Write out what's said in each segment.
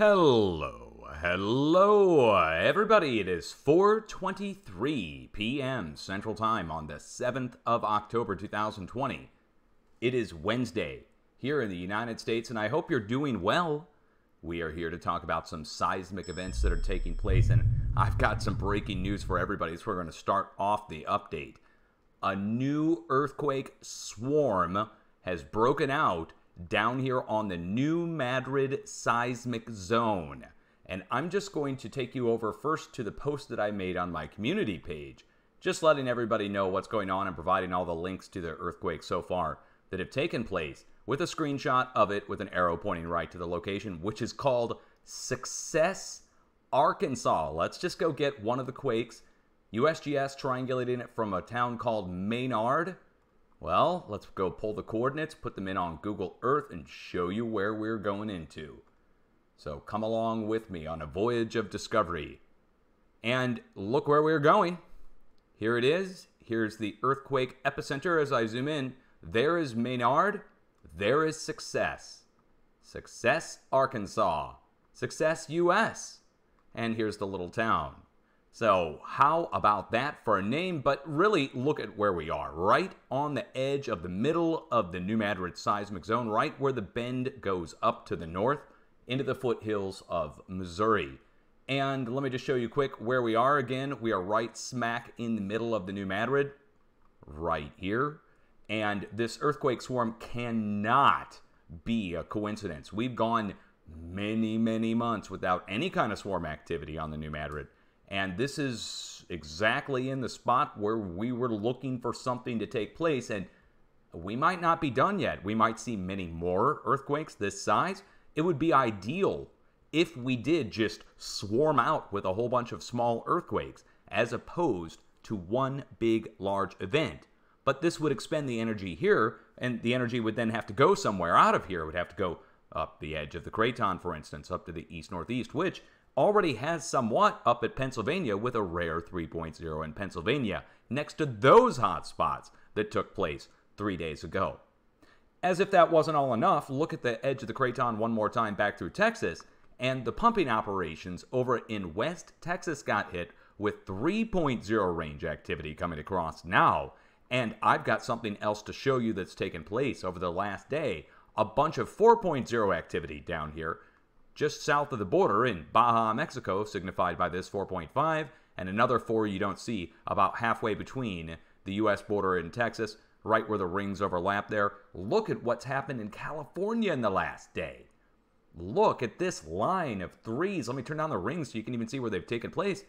Hello, hello, everybody. It is 4:23 p.m. Central Time on the 7th of October 2020. It is Wednesday here in the United States and I hope you're doing well. We are here to talk about some seismic events that are taking place and I've got some breaking news for everybody. So we're going to start off the update. A new earthquake swarm has broken out down here on the New Madrid seismic zone. And I'm just going to take you over first to the post that I made on my community page, just letting everybody know what's going on and providing all the links to the earthquakes so far that have taken place with a screenshot of it with an arrow pointing right to the location, which is called Success, Arkansas. Let's just go get one of the quakes. USGS triangulating it from a town called Maynard. Well, let's go pull the coordinates, put them in on Google Earth, and show you where we're going into. So come along with me on a voyage of discovery. And look where we're going. Here it is. Here's the earthquake epicenter as I zoom in. There is Maynard. There is Success. Success, Arkansas. Success, US. And here's the little town. So, how about that for a name? But really, look at where we are right on the edge of the middle of the New Madrid seismic zone, right where the bend goes up to the north into the foothills of Missouri. And let me just show you quick where we are again. We are right smack in the middle of the New Madrid, right here. And this earthquake swarm cannot be a coincidence. We've gone many, many months without any kind of swarm activity on the New Madrid. And this is exactly in the spot where we were looking for something to take place. And we might not be done yet. We might see many more earthquakes this size. It would be ideal if we did just swarm out with a whole bunch of small earthquakes as opposed to one big, large event. But this would expend the energy here, and the energy would then have to go somewhere out of here. It would have to go up the edge of the craton, for instance, up to the east northeast, which already has somewhat up at Pennsylvania with a rare 3.0 in Pennsylvania next to those hot spots that took place three days ago. As if that wasn't all enough, look at the edge of the craton one more time back through Texas, and the pumping operations over in West Texas got hit with 3.0 range activity coming across now. And I've got something else to show you that's taken place over the last day. A bunch of 4.0 activity down here just south of the border in Baja, Mexico, signified by this 4.5, and another 4 you don't see about halfway between the U.S. border in Texas, right where the rings overlap there. Look at what's happened in California in the last day. Look at this line of threes. Let me turn down the rings so you can even see where they've taken place.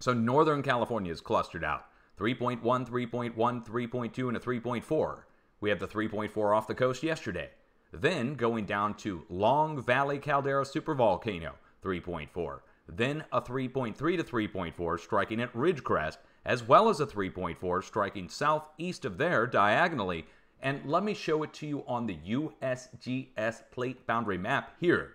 So Northern California is clustered out. 3.1, 3.1, 3.2, and a 3.4. We have the 3.4 off the coast yesterday. Then going down to Long Valley Caldera Supervolcano, 3.4. Then a 3.3 to 3.4 striking at Ridgecrest, as well as a 3.4 striking southeast of there diagonally. And let me show it to you on the USGS plate boundary map here.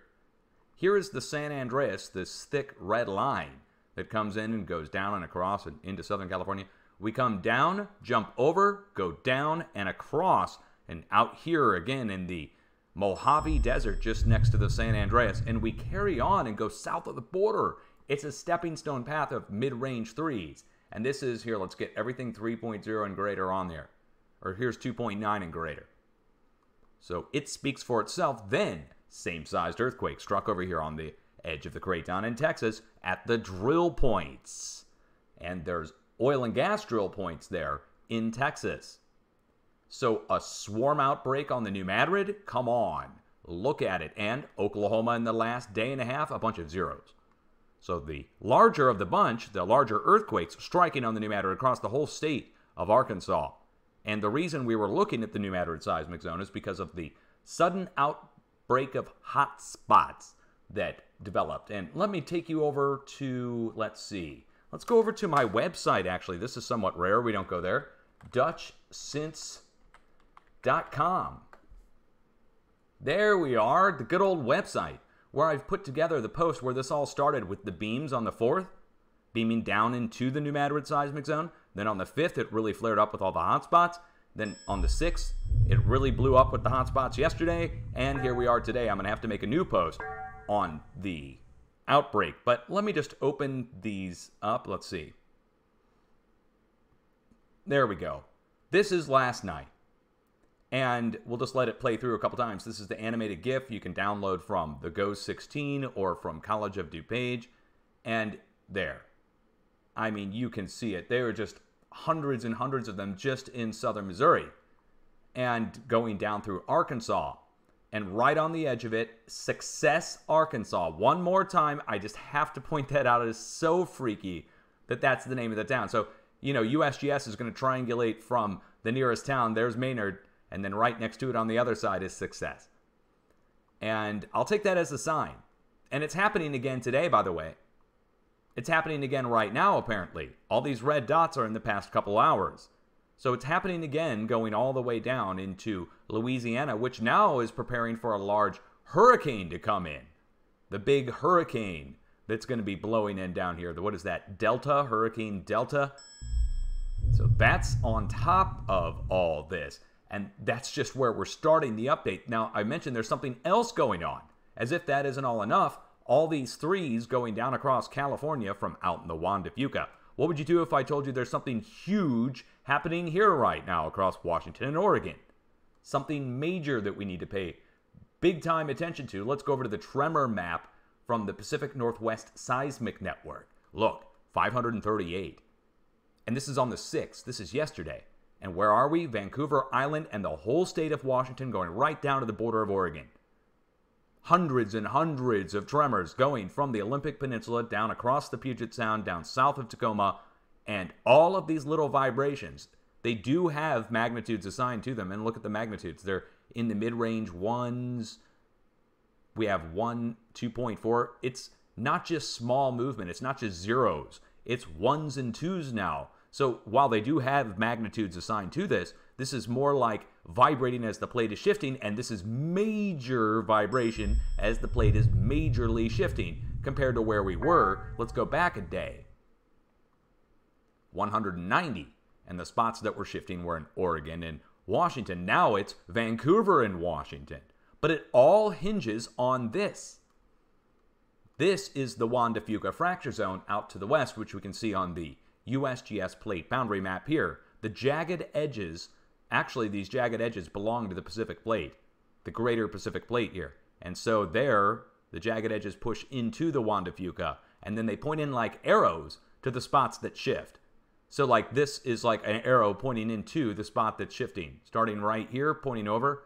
Here is the San Andreas, this thick red line that comes in and goes down and across and into Southern California. We come down, jump over, go down and across, and out here again in the Mojave Desert just next to the San Andreas, and we carry on and go south of the border. It's a stepping stone path of mid range threes. And this is here, let's get everything 3.0 and greater on there. Or here's 2.9 and greater. So it speaks for itself. Then, same sized earthquake struck over here on the edge of the Craton in Texas at the drill points. And there's oil and gas drill points there in Texas. So a swarm outbreak on the New Madrid? Come on. Look at it. And Oklahoma in the last day and a half, a bunch of zeros. So the larger of the bunch, the larger earthquakes striking on the New Madrid across the whole state of Arkansas. And the reason we were looking at the New Madrid seismic zone is because of the sudden outbreak of hot spots that developed. And let me take you over to, let's see, let's go over to my website actually. This is somewhat rare. We don't go there. Dutch since com. There we are, the good old website, where I've put together the post where this all started with the beams on the 4th, beaming down into the New Madrid seismic zone. Then on the 5th, it really flared up with all the hotspots. Then on the 6th, it really blew up with the hotspots yesterday. And here we are today. I'm going to have to make a new post on the outbreak. But let me just open these up. Let's see. There we go. This is last night. And we'll just let it play through a couple times. This is the animated GIF you can download from the GOES 16 or from College of DuPage. And there. I mean, you can see it. There are just hundreds and hundreds of them just in southern Missouri and going down through Arkansas. And right on the edge of it, Success, Arkansas. One more time, I just have to point that out. It is so freaky that that's the name of the town. So, you know, USGS is going to triangulate from the nearest town. There's Maynard, and then right next to it on the other side is Success. And I'll take that as a sign. And it's happening again today, by the way. It's happening again right now, apparently. All these red dots are in the past couple hours. So it's happening again, going all the way down into Louisiana, which now is preparing for a large hurricane to come in. The big hurricane that's going to be blowing in down here. What is that? Delta, Hurricane Delta. So that's on top of all this. And that's just where we're starting the update. Now, I mentioned there's something else going on. As if that isn't all enough, all these threes going down across California from out in the Juan de Fuca. What would you do if I told you there's something huge happening here right now across Washington and Oregon? Something major that we need to pay big time attention to. Let's go over to the tremor map from the Pacific Northwest Seismic Network. Look, 538. And this is on the 6th. This is yesterday. And where are we? Vancouver Island and the whole state of Washington going right down to the border of Oregon hundreds and hundreds of tremors going from the Olympic Peninsula down across the Puget Sound, down south of Tacoma, and all of these little vibrations, they do have magnitudes assigned to them. And look at the magnitudes. They're in the mid range ones. We have one, 2.4. It's not just small movement, it's not just zeros, it's ones and twos now. So while they do have magnitudes assigned to this, this is more like vibrating as the plate is shifting, and this is major vibration as the plate is majorly shifting compared to where we were. Let's go back a day. 190. And the spots that were shifting were in Oregon and Washington. Now it's Vancouver and Washington. But it all hinges on this. This is the Juan de Fuca fracture zone out to the west, which we can see on the USGS plate boundary map here. The jagged edges Actually, these jagged edges belong to the Pacific Plate, the greater Pacific Plate here. And so there, the jagged edges push into the Juan de Fuca, and then they point in like arrows to the spots that shift. So like this is like an arrow pointing into the spot that's shifting, starting right here, pointing over,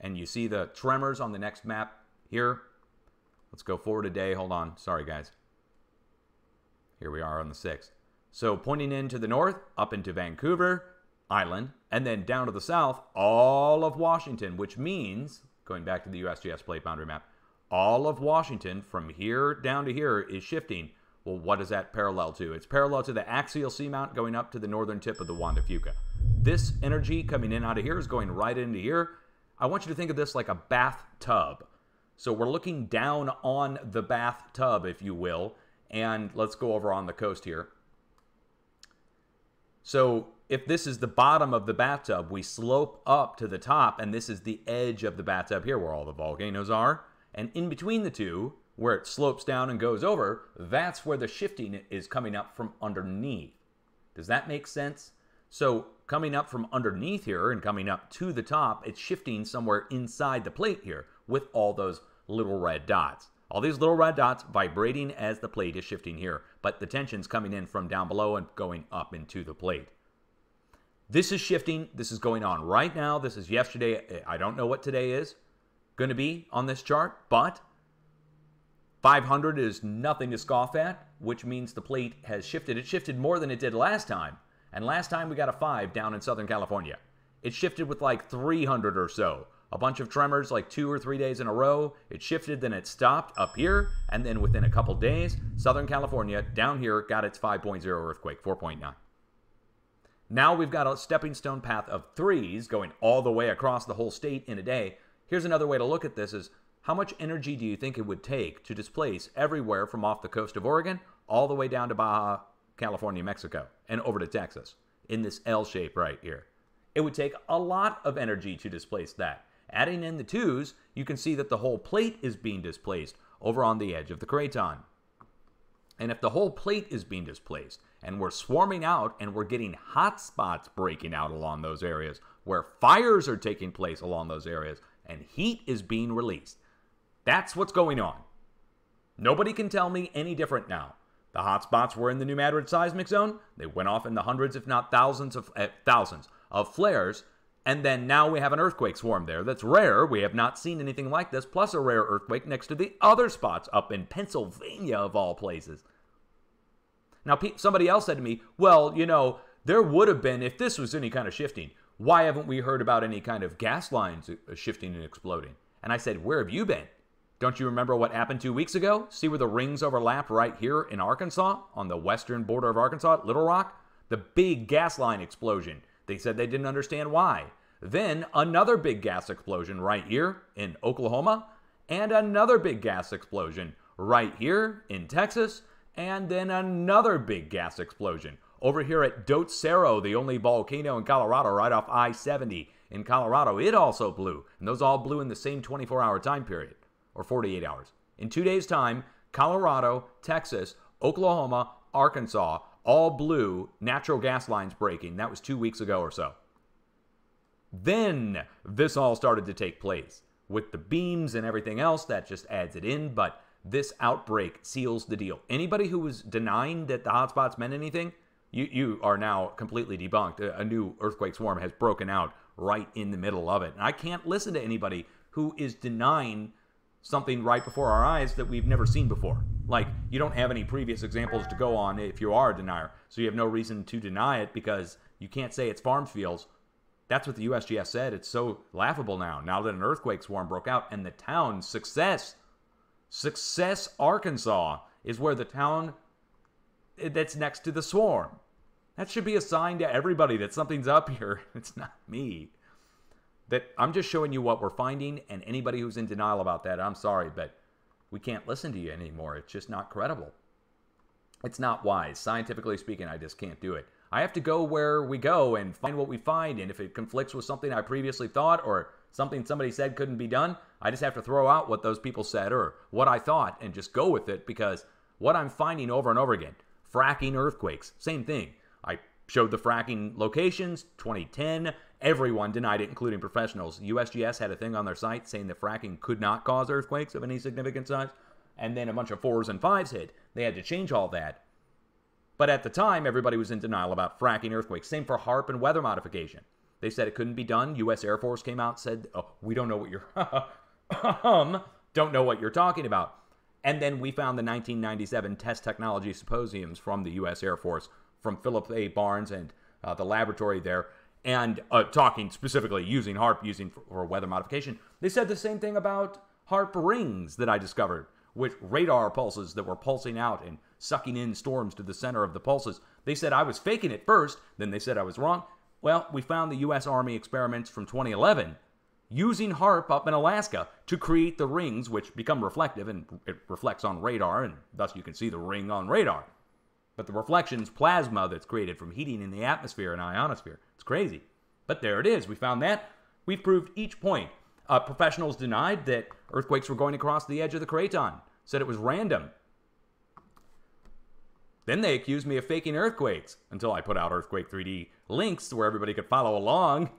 and you see the tremors on the next map here. Let's go forward a day. Hold on. Sorry, guys. Here we are on the 6th. So pointing into the north, up into Vancouver, Island, and then down to the south, all of Washington, which means, going back to the USGS plate boundary map, all of Washington from here down to here is shifting. Well, what is that parallel to? It's parallel to the axial seamount going up to the northern tip of the Juan de Fuca. This energy coming in out of here is going right into here. I want you to think of this like a bathtub. So we're looking down on the bathtub, if you will. And let's go over on the coast here. So if this is the bottom of the bathtub, we slope up to the top, and this is the edge of the bathtub here where all the volcanoes are. And in between the two, where it slopes down and goes over, that's where the shifting is coming up from underneath. Does that make sense? So coming up from underneath here and coming up to the top, it's shifting somewhere inside the plate here with all those little red dots. All these little red dots vibrating as the plate is shifting here, but the tension's coming in from down below and going up into the plate. This is shifting. This is going on right now. This is yesterday. I don't know what today is going to be on this chart, but 500 is nothing to scoff at, which means the plate has shifted. It shifted more than it did last time. And last time we got a 5 down in Southern California. It shifted with like 300 or so. A bunch of tremors like two or three days in a row. It shifted, then it stopped up here. And then within a couple days, Southern California down here got its 5.0 earthquake, 4.9. Now we've got a stepping stone path of threes going all the way across the whole state in a day. Here's another way to look at this is how much energy do you think it would take to displace everywhere from off the coast of Oregon all the way down to Baja, California, Mexico, and over to Texas in this L shape right here? It would take a lot of energy to displace that. Adding in the twos, you can see that the whole plate is being displaced over on the edge of the craton. And if the whole plate is being displaced and we're swarming out and we're getting hot spots breaking out along those areas where fires are taking place along those areas and heat is being released, that's what's going on. Nobody can tell me any different now. The hot spots were in the New Madrid seismic zone. They went off in the hundreds, if not thousands of uh, thousands of flares. And then now we have an earthquake swarm there that's rare. We have not seen anything like this, plus a rare earthquake next to the other spots up in Pennsylvania, of all places. Now, somebody else said to me, well, you know, there would have been, if this was any kind of shifting, why haven't we heard about any kind of gas lines uh, shifting and exploding? And I said, where have you been? Don't you remember what happened two weeks ago? See where the rings overlap right here in Arkansas, on the western border of Arkansas, Little Rock? The big gas line explosion. They said they didn't understand why. Then another big gas explosion right here in Oklahoma, and another big gas explosion right here in Texas, and then another big gas explosion over here at Dotsero, the only volcano in Colorado, right off I 70 in Colorado. It also blew, and those all blew in the same 24 hour time period or 48 hours. In two days' time, Colorado, Texas, Oklahoma, Arkansas all blew natural gas lines breaking. That was two weeks ago or so. Then this all started to take place. With the beams and everything else, that just adds it in, but this outbreak seals the deal. Anybody who was denying that the hotspots meant anything, you, you are now completely debunked. A, a new earthquake swarm has broken out right in the middle of it. And I can't listen to anybody who is denying something right before our eyes that we've never seen before. Like, you don't have any previous examples to go on if you are a denier. So you have no reason to deny it because you can't say it's farm fields. That's what the USGS said. It's so laughable now, now that an earthquake swarm broke out and the town, Success, Success, Arkansas, is where the town eh, that's next to the swarm. That should be a sign to everybody that something's up here. It's not me that I'm just showing you what we're finding, and anybody who's in denial about that, I'm sorry, but we can't listen to you anymore. It's just not credible. It's not wise. Scientifically speaking, I just can't do it. I have to go where we go and find what we find, and if it conflicts with something I previously thought or something somebody said couldn't be done, I just have to throw out what those people said or what I thought and just go with it because what I'm finding over and over again fracking earthquakes, same thing. I showed the fracking locations 2010 Everyone denied it, including professionals. USGS had a thing on their site saying that fracking could not cause earthquakes of any significant size. And then a bunch of fours and fives hit. They had to change all that. But at the time, everybody was in denial about fracking earthquakes. Same for HAARP and weather modification. They said it couldn't be done. U.S. Air Force came out said, oh, we don't know what you're, um, don't know what you're talking about. And then we found the 1997 test technology symposiums from the U.S. Air Force, from Philip A. Barnes and uh, the laboratory there, and uh, talking specifically using HAARP, using for, for weather modification. They said the same thing about HAARP rings that I discovered, with radar pulses that were pulsing out and sucking in storms to the center of the pulses. They said I was faking it first, then they said I was wrong. Well, we found the U.S. Army experiments from 2011 using HAARP up in Alaska to create the rings, which become reflective and it reflects on radar, and thus you can see the ring on radar. But the reflection's plasma that's created from heating in the atmosphere and ionosphere. It's crazy. But there it is. We found that. We've proved each point. Uh, professionals denied that earthquakes were going across the edge of the craton, said it was random. Then they accused me of faking earthquakes until I put out Earthquake 3D links where everybody could follow along.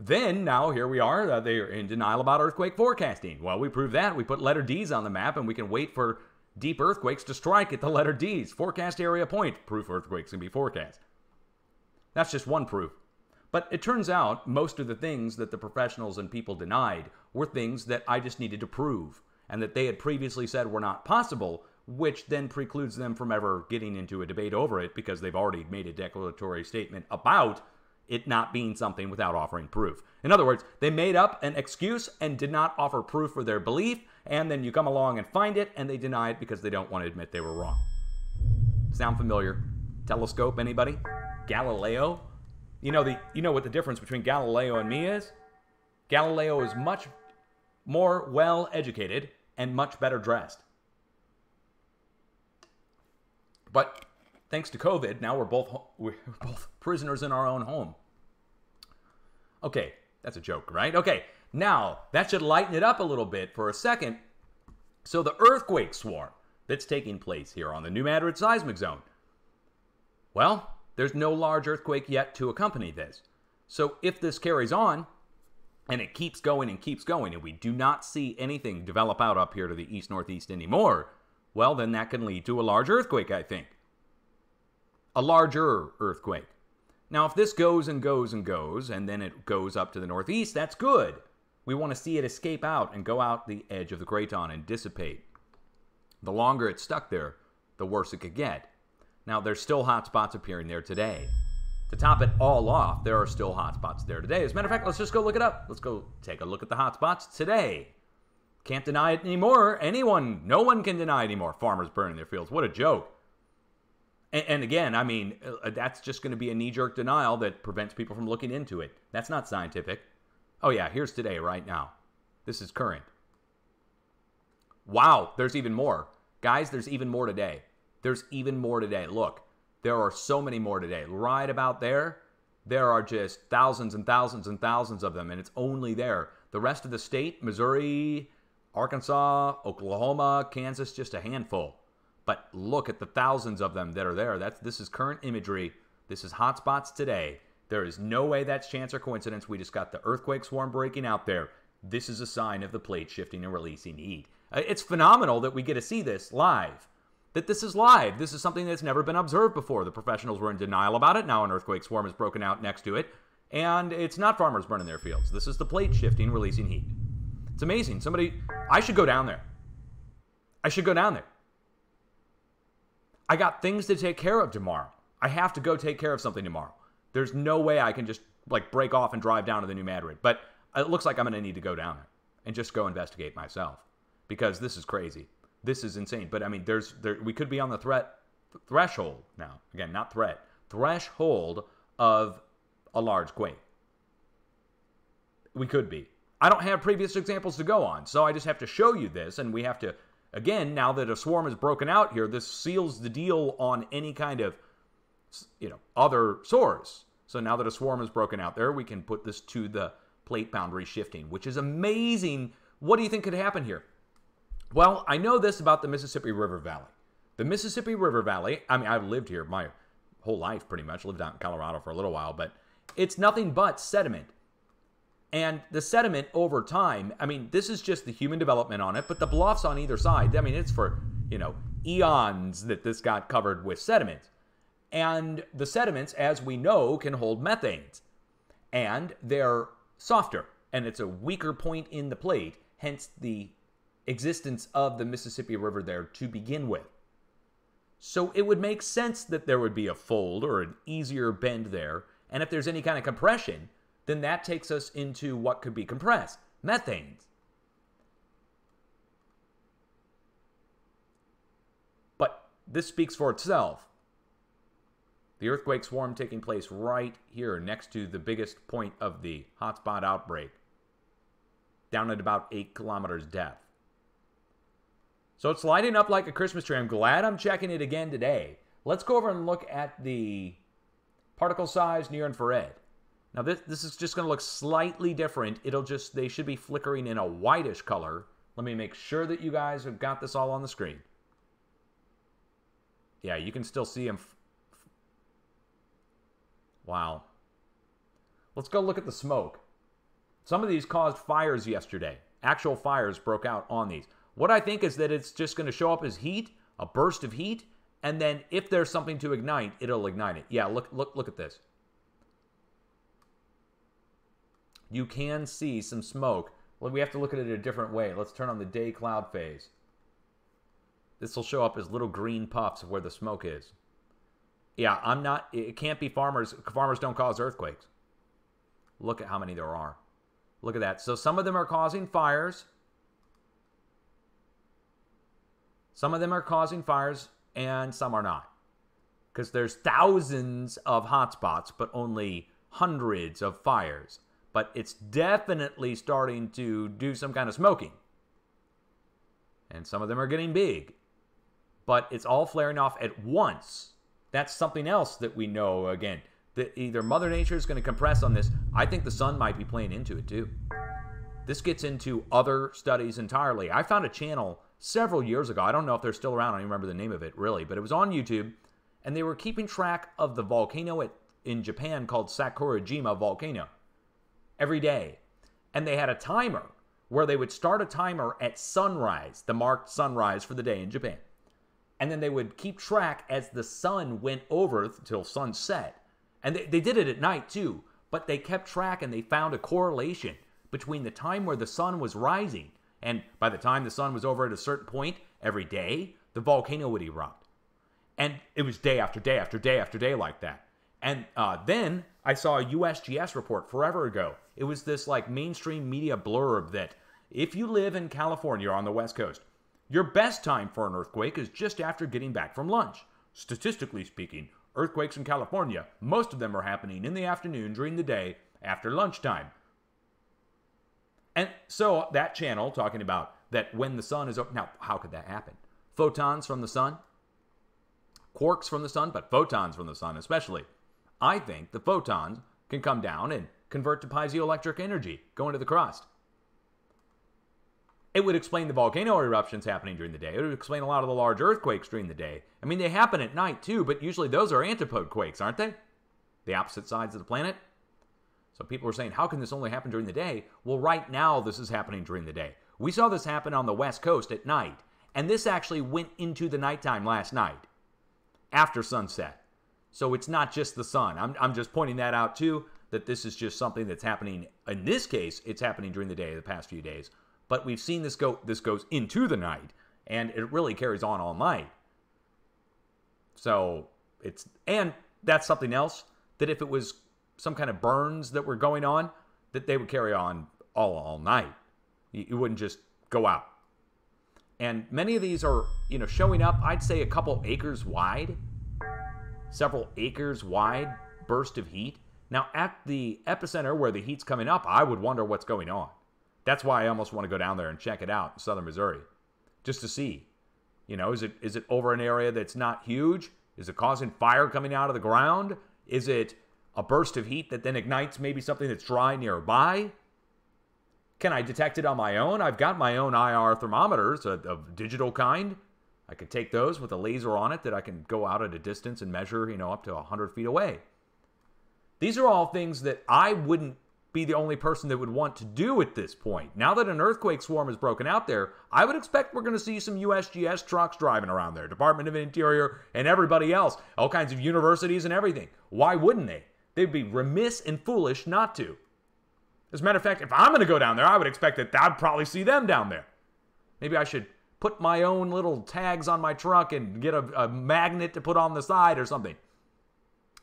Then, now here we are. Uh, they're in denial about earthquake forecasting. Well, we proved that. We put letter D's on the map and we can wait for deep earthquakes to strike at the letter D's. Forecast area point. Proof earthquakes can be forecast. That's just one proof. But it turns out most of the things that the professionals and people denied were things that I just needed to prove and that they had previously said were not possible, which then precludes them from ever getting into a debate over it because they've already made a declaratory statement about it not being something without offering proof. In other words, they made up an excuse and did not offer proof for their belief, and then you come along and find it and they deny it because they don't want to admit they were wrong. Sound familiar? Telescope, anybody? Galileo? You know the you know what the difference between Galileo and me is? Galileo is much more well educated and much better dressed. But thanks to COVID, now we're both we're both prisoners in our own home. Okay, that's a joke, right? Okay, now that should lighten it up a little bit for a second. So the earthquake swarm that's taking place here on the New Madrid seismic zone. Well, there's no large earthquake yet to accompany this. So if this carries on, and it keeps going and keeps going, and we do not see anything develop out up here to the east northeast anymore, well, then that can lead to a large earthquake, I think. A larger earthquake. Now, if this goes and goes and goes, and then it goes up to the northeast, that's good. We want to see it escape out and go out the edge of the craton and dissipate. The longer it's stuck there, the worse it could get. Now, there's still hot spots appearing there today. To top it all off, there are still hot spots there today. As a matter of fact, let's just go look it up. Let's go take a look at the hot spots today. Can't deny it anymore. Anyone, no one can deny anymore. Farmers burning their fields. What a joke. And, and again, I mean, uh, that's just going to be a knee jerk denial that prevents people from looking into it. That's not scientific. Oh, yeah, here's today, right now. This is current. Wow, there's even more. Guys, there's even more today. There's even more today. Look, there are so many more today. Right about there, there are just thousands and thousands and thousands of them, and it's only there. The rest of the state, Missouri, Arkansas, Oklahoma, Kansas, just a handful. But look at the thousands of them that are there. That's this is current imagery. This is hotspots today. There is no way that's chance or coincidence. We just got the earthquake swarm breaking out there. This is a sign of the plate shifting and releasing heat. Uh, it's phenomenal that we get to see this live that this is live. This is something that's never been observed before. The professionals were in denial about it. Now an earthquake swarm has broken out next to it, and it's not farmers burning their fields. This is the plate shifting, releasing heat. It's amazing. Somebody, I should go down there. I should go down there. I got things to take care of tomorrow. I have to go take care of something tomorrow. There's no way I can just like break off and drive down to the New Madrid. But it looks like I'm going to need to go down there and just go investigate myself because this is crazy this is insane. But I mean, there's there we could be on the threat threshold now. Again, not threat threshold of a large quake. We could be. I don't have previous examples to go on, so I just have to show you this, and we have to again now that a swarm is broken out here. This seals the deal on any kind of you know other source. So now that a swarm is broken out there, we can put this to the plate boundary shifting, which is amazing. What do you think could happen here? Well, I know this about the Mississippi River Valley. The Mississippi River Valley, I mean, I've lived here my whole life pretty much, lived out in Colorado for a little while, but it's nothing but sediment. And the sediment over time, I mean, this is just the human development on it, but the bluffs on either side, I mean, it's for, you know, eons that this got covered with sediment. And the sediments, as we know, can hold methanes. And they're softer, and it's a weaker point in the plate, hence the existence of the Mississippi River there to begin with. So it would make sense that there would be a fold or an easier bend there. And if there's any kind of compression, then that takes us into what could be compressed methane. But this speaks for itself. The earthquake swarm taking place right here next to the biggest point of the hotspot outbreak, down at about 8 kilometers depth. So it's lighting up like a Christmas tree. I'm glad I'm checking it again today. Let's go over and look at the particle size near infrared. Now this, this is just going to look slightly different. It'll just, they should be flickering in a whitish color. Let me make sure that you guys have got this all on the screen. Yeah, you can still see them. Wow. Let's go look at the smoke. Some of these caused fires yesterday. Actual fires broke out on these. What I think is that it's just going to show up as heat, a burst of heat, and then if there's something to ignite, it'll ignite it. Yeah, look look look at this. You can see some smoke. Well, we have to look at it a different way. Let's turn on the day cloud phase. This will show up as little green puffs of where the smoke is. Yeah, I'm not it can't be farmers farmers don't cause earthquakes. Look at how many there are. Look at that. So some of them are causing fires. Some of them are causing fires and some are not. Because there's thousands of hotspots, but only hundreds of fires. But it's definitely starting to do some kind of smoking. And some of them are getting big. But it's all flaring off at once. That's something else that we know again. That either Mother Nature is going to compress on this. I think the sun might be playing into it too. This gets into other studies entirely. I found a channel several years ago. I don't know if they're still around. I don't remember the name of it really, but it was on YouTube, and they were keeping track of the volcano at, in Japan called Sakurajima volcano every day, and they had a timer where they would start a timer at sunrise, the marked sunrise for the day in Japan. And then they would keep track as the sun went over till sunset. And they, they did it at night too, but they kept track and they found a correlation between the time where the sun was rising and by the time the sun was over at a certain point every day, the volcano would erupt. And it was day after day after day after day like that. And uh, then I saw a USGS report forever ago. It was this like mainstream media blurb that if you live in California or on the West Coast, your best time for an earthquake is just after getting back from lunch. Statistically speaking, earthquakes in California, most of them are happening in the afternoon during the day after lunchtime. And so that channel talking about that when the sun is open. Now, how could that happen? Photons from the sun, quarks from the sun, but photons from the sun especially. I think the photons can come down and convert to piezoelectric energy, go into the crust. It would explain the volcano eruptions happening during the day. It would explain a lot of the large earthquakes during the day. I mean, they happen at night too, but usually those are antipode quakes, aren't they? The opposite sides of the planet. So people are saying, how can this only happen during the day? Well, right now, this is happening during the day. We saw this happen on the West Coast at night, and this actually went into the nighttime last night after sunset. So it's not just the sun. I'm, I'm just pointing that out too, that this is just something that's happening. In this case, it's happening during the day, the past few days. But we've seen this go this goes into the night and it really carries on all night. So it's and that's something else that if it was some kind of burns that were going on, that they would carry on all all night. You, you wouldn't just go out. And many of these are, you know, showing up, I'd say a couple acres wide, several acres wide burst of heat. Now, at the epicenter where the heat's coming up, I would wonder what's going on. That's why I almost want to go down there and check it out in southern Missouri, just to see. You know, is it is it over an area that's not huge? Is it causing fire coming out of the ground? Is it a burst of heat that then ignites maybe something that's dry nearby? Can I detect it on my own? I've got my own IR thermometers, a digital kind. I could take those with a laser on it that I can go out at a distance and measure, you know, up to 100 feet away. These are all things that I wouldn't be the only person that would want to do at this point. Now that an earthquake swarm has broken out there, I would expect we're going to see some USGS trucks driving around there, Department of Interior and everybody else, all kinds of universities and everything. Why wouldn't they? They'd be remiss and foolish not to. As a matter of fact, if I'm going to go down there, I would expect that I'd probably see them down there. Maybe I should put my own little tags on my truck and get a, a magnet to put on the side or something.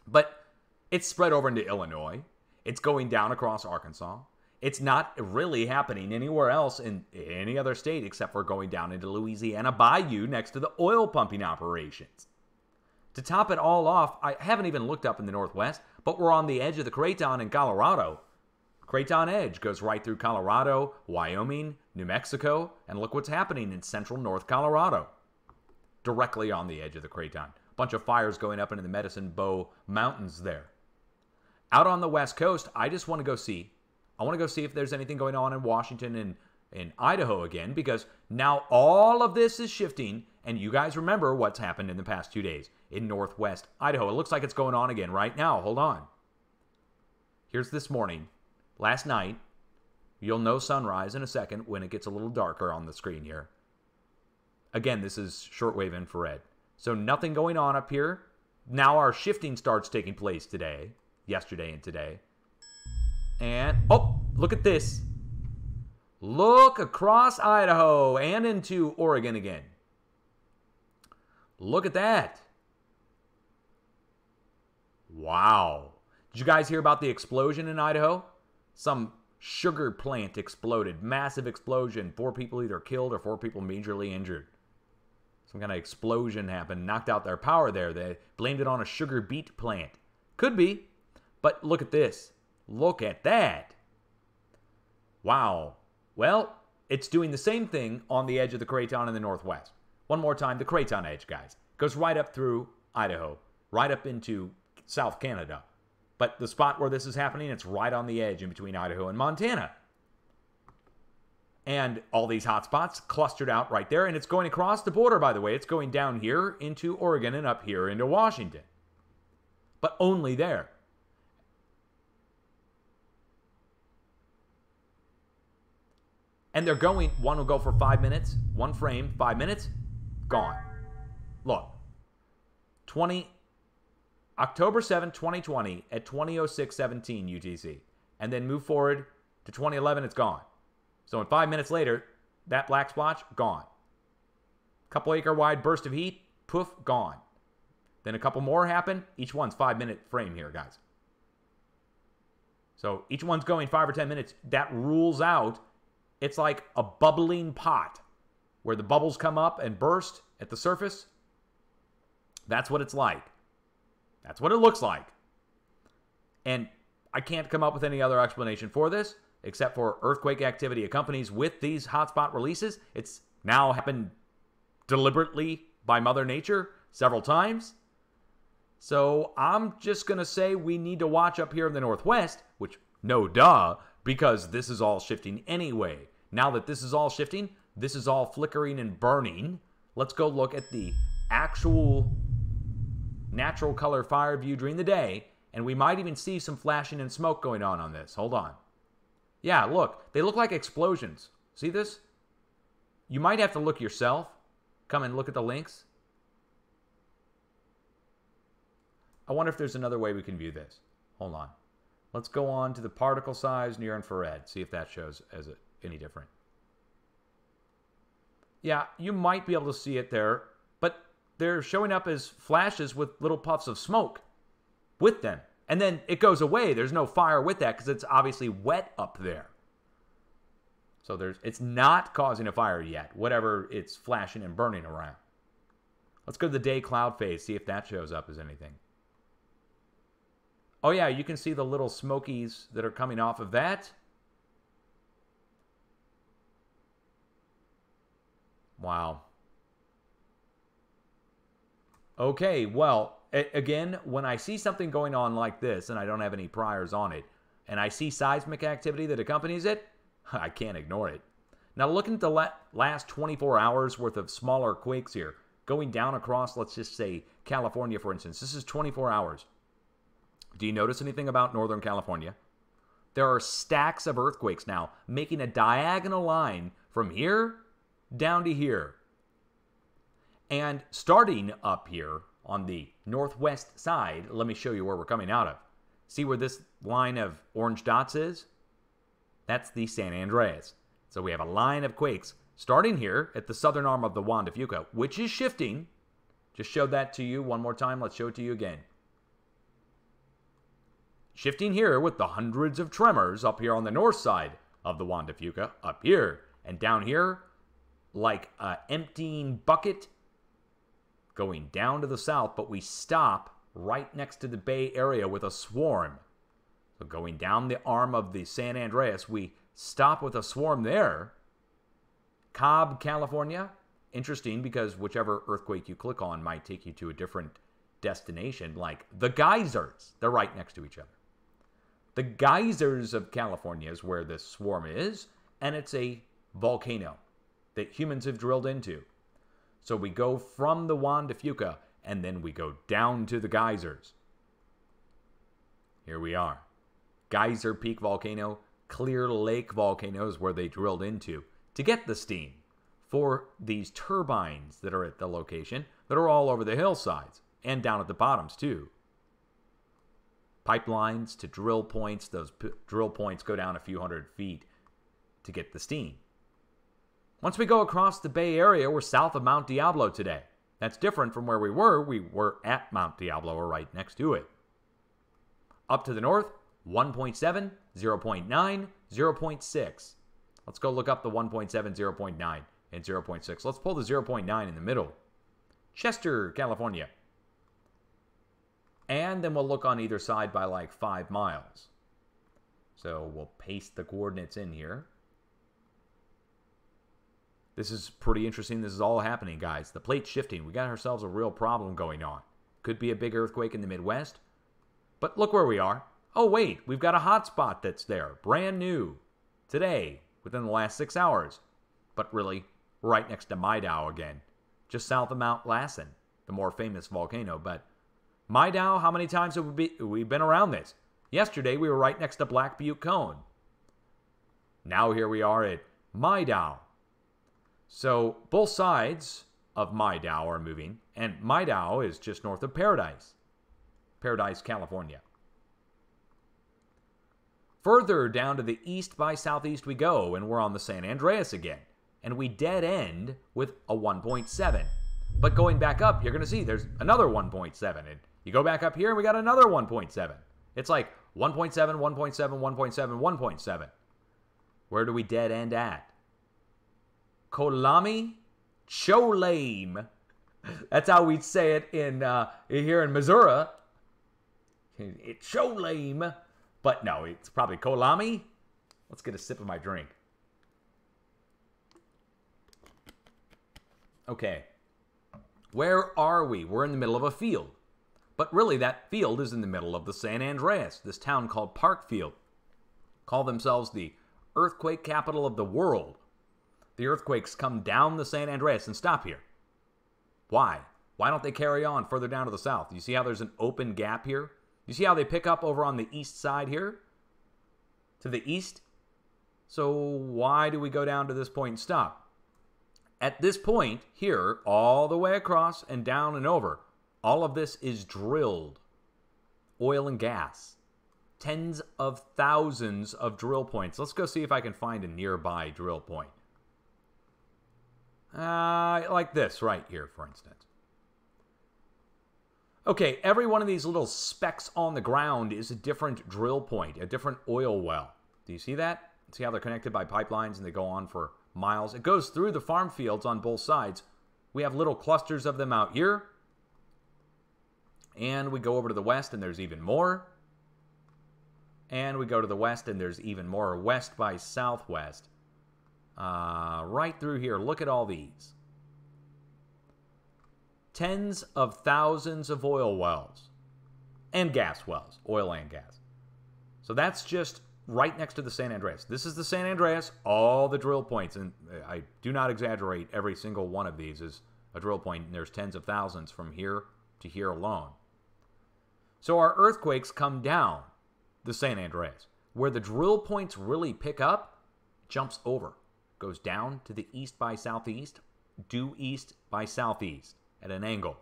But it's spread over into Illinois. It's going down across Arkansas. It's not really happening anywhere else in any other state except for going down into Louisiana Bayou next to the oil pumping operations. To top it all off, I haven't even looked up in the Northwest, but we're on the edge of the Craton in Colorado. Craton Edge goes right through Colorado, Wyoming, New Mexico, and look what's happening in central North Colorado. Directly on the edge of the Craton. Bunch of fires going up into the Medicine Bow Mountains there. Out on the West Coast, I just want to go see. I want to go see if there's anything going on in Washington and in Idaho again because now all of this is shifting and you guys remember what's happened in the past 2 days in northwest Idaho. It looks like it's going on again right now. Hold on. Here's this morning. Last night, you'll know sunrise in a second when it gets a little darker on the screen here. Again, this is shortwave infrared. So nothing going on up here. Now our shifting starts taking place today yesterday and today. And, oh, look at this. Look across Idaho and into Oregon again. Look at that. Wow. Did you guys hear about the explosion in Idaho? Some sugar plant exploded. Massive explosion. Four people either killed or four people majorly injured. Some kind of explosion happened, knocked out their power there. They blamed it on a sugar beet plant. Could be. But look at this. Look at that. Wow. Well, it's doing the same thing on the edge of the Craton in the northwest. One more time, the Craton edge, guys. Goes right up through Idaho, right up into South Canada. But the spot where this is happening, it's right on the edge in between Idaho and Montana. And all these hotspots clustered out right there. And it's going across the border, by the way. It's going down here into Oregon and up here into Washington. But only there. And they're going, one will go for five minutes, one frame, five minutes, gone. Look, 20, October 7, 2020 at 200617 UTC. And then move forward to 2011, it's gone. So in five minutes later, that black splotch, gone. Couple acre wide burst of heat, poof, gone. Then a couple more happen. Each one's five minute frame here, guys. So each one's going five or 10 minutes. That rules out, it's like a bubbling pot where the bubbles come up and burst at the surface. That's what it's like. That's what it looks like. And I can't come up with any other explanation for this except for earthquake activity accompanies with these hotspot releases. It's now happened deliberately by Mother Nature several times. So I'm just going to say we need to watch up here in the Northwest, which, no duh, because this is all shifting anyway. Now that this is all shifting, this is all flickering and burning. Let's go look at the actual natural color fire view during the day, and we might even see some flashing and smoke going on on this. Hold on. Yeah, look, they look like explosions. See this? You might have to look yourself. Come and look at the links. I wonder if there's another way we can view this. Hold on. Let's go on to the particle size near infrared, see if that shows as a, any different. Yeah, you might be able to see it there, but they're showing up as flashes with little puffs of smoke with them. And then it goes away. There's no fire with that because it's obviously wet up there. So there's it's not causing a fire yet, whatever it's flashing and burning around. Let's go to the day cloud phase, see if that shows up as anything. Oh yeah, you can see the little smokies that are coming off of that. Wow. Okay, well, again, when I see something going on like this and I don't have any priors on it, and I see seismic activity that accompanies it, I can't ignore it. Now, looking at the last 24 hours worth of smaller quakes here, going down across, let's just say California, for instance, this is 24 hours. Do you notice anything about Northern California? There are stacks of earthquakes now making a diagonal line from here down to here. And starting up here on the northwest side, let me show you where we're coming out of. See where this line of orange dots is? That's the San Andreas. So we have a line of quakes starting here at the southern arm of the Juan de Fuca, which is shifting. Just showed that to you one more time. Let's show it to you again. Shifting here with the hundreds of tremors up here on the north side of the Juan de Fuca, up here. And down here, like an emptying bucket going down to the south, but we stop right next to the Bay Area with a swarm. So going down the arm of the San Andreas, we stop with a swarm there. Cobb, California, interesting because whichever earthquake you click on might take you to a different destination, like the geysers. They're right next to each other. The geysers of California is where this swarm is, and it's a volcano that humans have drilled into. So we go from the Juan de Fuca and then we go down to the geysers. Here we are. Geyser Peak Volcano, Clear Lake volcanoes where they drilled into to get the steam for these turbines that are at the location that are all over the hillsides and down at the bottoms too pipelines to drill points. Those p- drill points go down a few hundred feet to get the steam. Once we go across the Bay Area, we're south of Mount Diablo today. That's different from where we were. We were at Mount Diablo or right next to it. Up to the north, 1.7, 0.9, 0.6. Let's go look up the 1.7, 0.9, and 0.6. Let's pull the 0.9 in the middle. Chester, California, and then we'll look on either side by like five miles. So we'll paste the coordinates in here. This is pretty interesting. This is all happening, guys. The plate's shifting. We got ourselves a real problem going on. Could be a big earthquake in the Midwest. But look where we are. Oh, wait, we've got a hot spot that's there. Brand new. Today, within the last six hours. But really, right next to Maidao again, just south of Mount Lassen, the more famous volcano. But Maidao, how many times have we, be, we been around this? Yesterday, we were right next to Black Butte Cone. Now here we are at Maidao. So both sides of Maidao are moving, and Maidao is just north of Paradise, Paradise, California. Further down to the east by southeast we go, and we're on the San Andreas again. And we dead end with a 1.7. But going back up, you're going to see there's another 1.7. And you go back up here, and we got another 1.7. It's like 1.7, 1.7, 1.7, 1.7. Where do we dead end at? Kolami Cholame. That's how we'd say it in uh, here in Missouri. It's Cholame. But no, it's probably Kolami. Let's get a sip of my drink. Okay. Where are we? We're in the middle of a field. But really, that field is in the middle of the San Andreas, this town called Parkfield. Call themselves the earthquake capital of the world. The earthquakes come down the San Andreas and stop here. Why? Why don't they carry on further down to the south? You see how there's an open gap here? You see how they pick up over on the east side here? To the east? So why do we go down to this point and stop? At this point here, all the way across and down and over, all of this is drilled. Oil and gas. Tens of thousands of drill points. Let's go see if I can find a nearby drill point. Uh, like this right here, for instance. Okay, every one of these little specks on the ground is a different drill point, a different oil well. Do you see that? See how they're connected by pipelines and they go on for miles? It goes through the farm fields on both sides. We have little clusters of them out here. And we go over to the west and there's even more. And we go to the west and there's even more. West by southwest. Uh, right through here. Look at all these tens of thousands of oil wells and gas wells, oil and gas. So that's just right next to the San Andreas. This is the San Andreas, all the drill points, and I do not exaggerate, every single one of these is a drill point, and there's tens of thousands from here to here alone. So our earthquakes come down the San Andreas. Where the drill points really pick up, jumps over, goes down to the east by southeast, due east by southeast at an angle.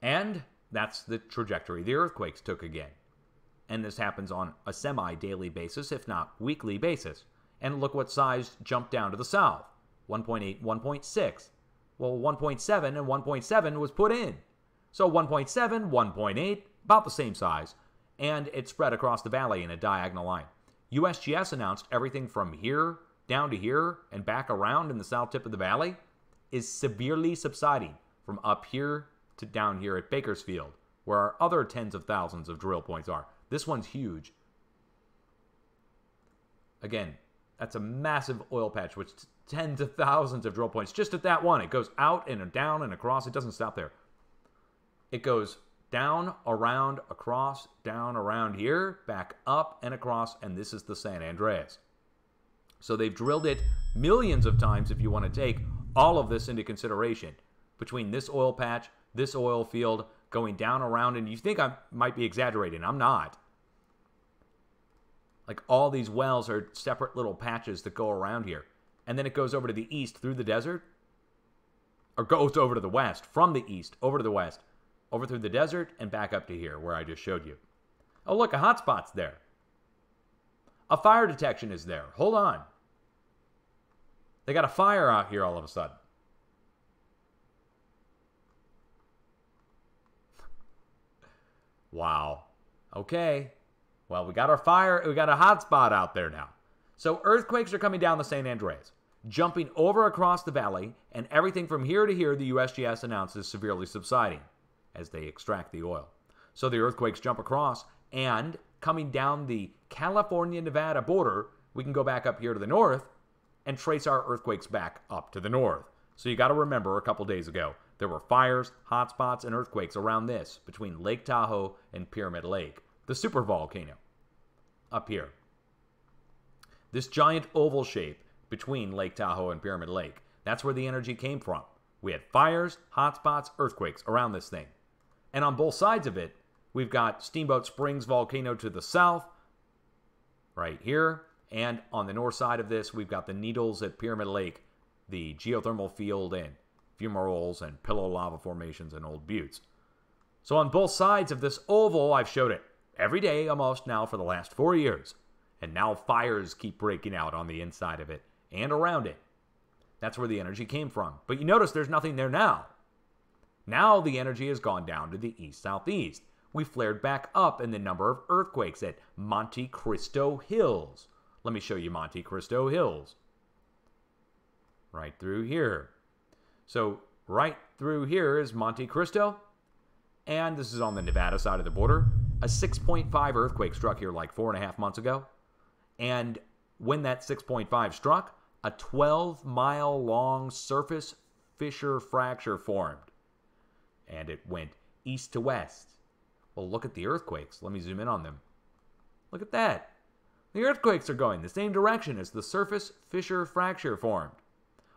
And that's the trajectory the earthquakes took again. And this happens on a semi daily basis, if not weekly basis. And look what size jumped down to the south 1.8, 1.6. Well, 1.7 and 1.7 was put in. So 1.7, 1.8, about the same size. And it spread across the valley in a diagonal line. USGS announced everything from here down to here and back around in the south tip of the valley is severely subsiding from up here to down here at Bakersfield, where our other tens of thousands of drill points are. This one's huge. Again, that's a massive oil patch, which tens of thousands of drill points. Just at that one, it goes out and down and across. It doesn't stop there. It goes down, around, across, down, around here, back up and across, and this is the San Andreas. So they've drilled it millions of times if you want to take all of this into consideration between this oil patch, this oil field going down around, and you think I might be exaggerating. I'm not. Like all these wells are separate little patches that go around here. And then it goes over to the east through the desert, or goes over to the west from the east over to the west, over through the desert, and back up to here where I just showed you. Oh, look, a hotspot's there. A fire detection is there. Hold on. They got a fire out here all of a sudden. wow. Okay. Well, we got our fire, we got a hotspot out there now. So earthquakes are coming down the San Andreas, jumping over across the valley, and everything from here to here, the USGS announces severely subsiding as they extract the oil. So the earthquakes jump across, and coming down the California Nevada border, we can go back up here to the north and trace our earthquakes back up to the north. So you got to remember a couple days ago, there were fires, hotspots, and earthquakes around this between Lake Tahoe and Pyramid Lake, the supervolcano up here. This giant oval shape between Lake Tahoe and Pyramid Lake. That's where the energy came from. We had fires, hotspots, earthquakes around this thing. And on both sides of it, we've got Steamboat Springs volcano to the south, right here. And on the north side of this, we've got the Needles at Pyramid Lake, the geothermal field and fumaroles and pillow lava formations and old buttes. So on both sides of this oval, I've showed it every day almost now for the last four years. And now fires keep breaking out on the inside of it and around it. That's where the energy came from. But you notice there's nothing there now. Now the energy has gone down to the east southeast. We flared back up in the number of earthquakes at Monte Cristo Hills. Let me show you Monte Cristo Hills. Right through here. So, right through here is Monte Cristo. And this is on the Nevada side of the border. A 6.5 earthquake struck here like four and a half months ago. And when that 6.5 struck, a 12 mile long surface fissure fracture formed. And it went east to west. Well, look at the earthquakes. Let me zoom in on them. Look at that. The earthquakes are going the same direction as the surface fissure fracture formed.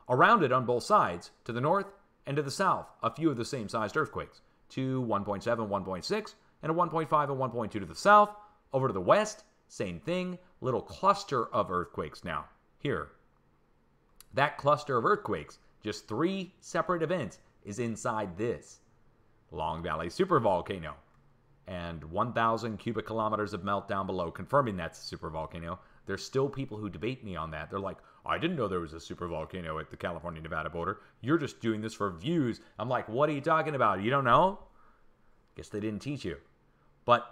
Around it on both sides, to the north and to the south, a few of the same sized earthquakes. Two 1.7, 1.6, and a 1.5 and 1.2 to the south. Over to the west, same thing, little cluster of earthquakes now. Here, that cluster of earthquakes, just three separate events, is inside this Long Valley supervolcano. And 1,000 cubic kilometers of melt down below, confirming that's a supervolcano. There's still people who debate me on that. They're like, I didn't know there was a supervolcano at the California Nevada border. You're just doing this for views. I'm like, what are you talking about? You don't know? Guess they didn't teach you. But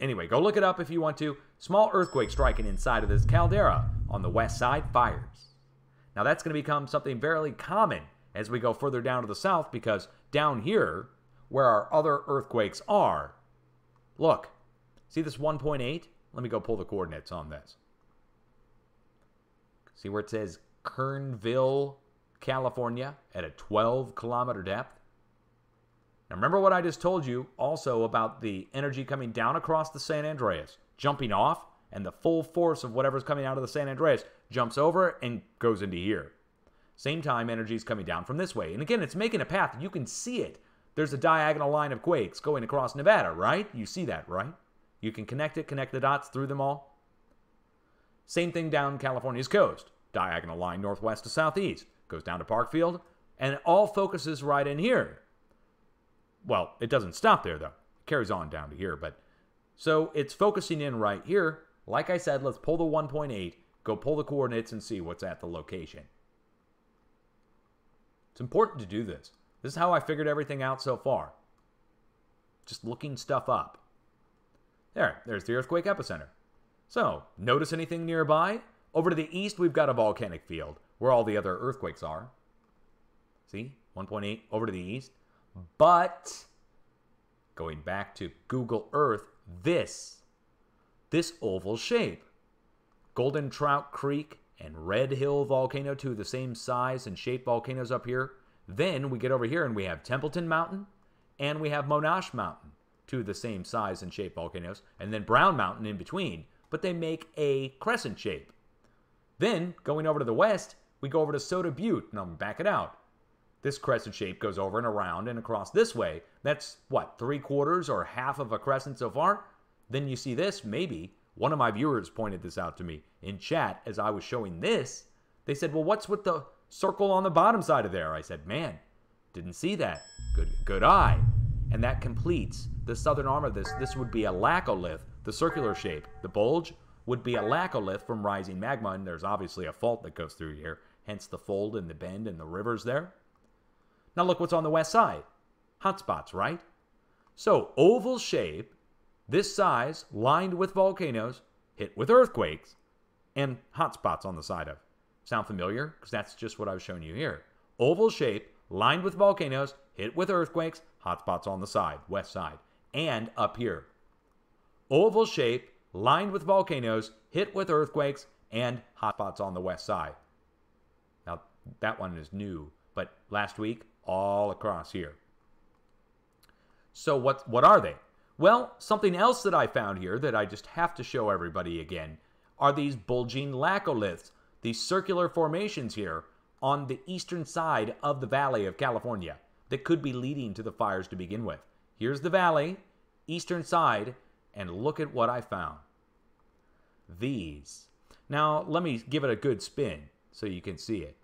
anyway, go look it up if you want to. Small earthquake striking inside of this caldera on the west side fires. Now, that's going to become something very common as we go further down to the south because down here, where our other earthquakes are, look, see this 1.8? Let me go pull the coordinates on this. See where it says Kernville, California, at a 12 kilometer depth? Now, remember what I just told you also about the energy coming down across the San Andreas, jumping off, and the full force of whatever's coming out of the San Andreas jumps over and goes into here. Same time, energy is coming down from this way. And again, it's making a path. You can see it. There's a diagonal line of quakes going across Nevada, right? You see that, right? You can connect it, connect the dots through them all. Same thing down California's coast. Diagonal line northwest to southeast. Goes down to Parkfield, and it all focuses right in here. Well, it doesn't stop there, though. It carries on down to here, but so it's focusing in right here. Like I said, let's pull the 1.8 Go pull the coordinates and see what's at the location. It's important to do this. This is how I figured everything out so far. Just looking stuff up. There, there's the earthquake epicenter. So, notice anything nearby? Over to the east, we've got a volcanic field where all the other earthquakes are. See, 1.8 over to the east. But, going back to Google Earth, this, this oval shape Golden Trout Creek and Red Hill Volcano, two the same size and shape volcanoes up here. Then we get over here and we have Templeton Mountain and we have Monash Mountain, two of the same size and shape volcanoes, and then Brown Mountain in between, but they make a crescent shape. Then, going over to the west, we go over to Soda Butte, and I'll back it out. This crescent shape goes over and around and across this way. That's what, three quarters or half of a crescent so far? Then you see this, maybe, one of my viewers pointed this out to me in chat as I was showing this. They said, Well, what's with the circle on the bottom side of there? I said, Man, didn't see that. Good, good eye. And that completes the southern arm of this. This would be a laccolith, the circular shape. The bulge would be a laccolith from rising magma, and there's obviously a fault that goes through here, hence the fold and the bend and the rivers there. Now look what's on the west side. Hot spots, right? So, oval shape this size, lined with volcanoes, hit with earthquakes, and hotspots on the side of. Sound familiar? Because that's just what I was showing you here. Oval shape, lined with volcanoes, hit with earthquakes, hotspots on the side, west side, and up here. Oval shape, lined with volcanoes, hit with earthquakes, and hotspots on the west side. Now, that one is new, but last week, all across here. So, what, what are they? Well, something else that I found here that I just have to show everybody again are these bulging laccoliths, these circular formations here on the eastern side of the Valley of California that could be leading to the fires to begin with. Here's the valley, eastern side, and look at what I found. These. Now, let me give it a good spin so you can see it.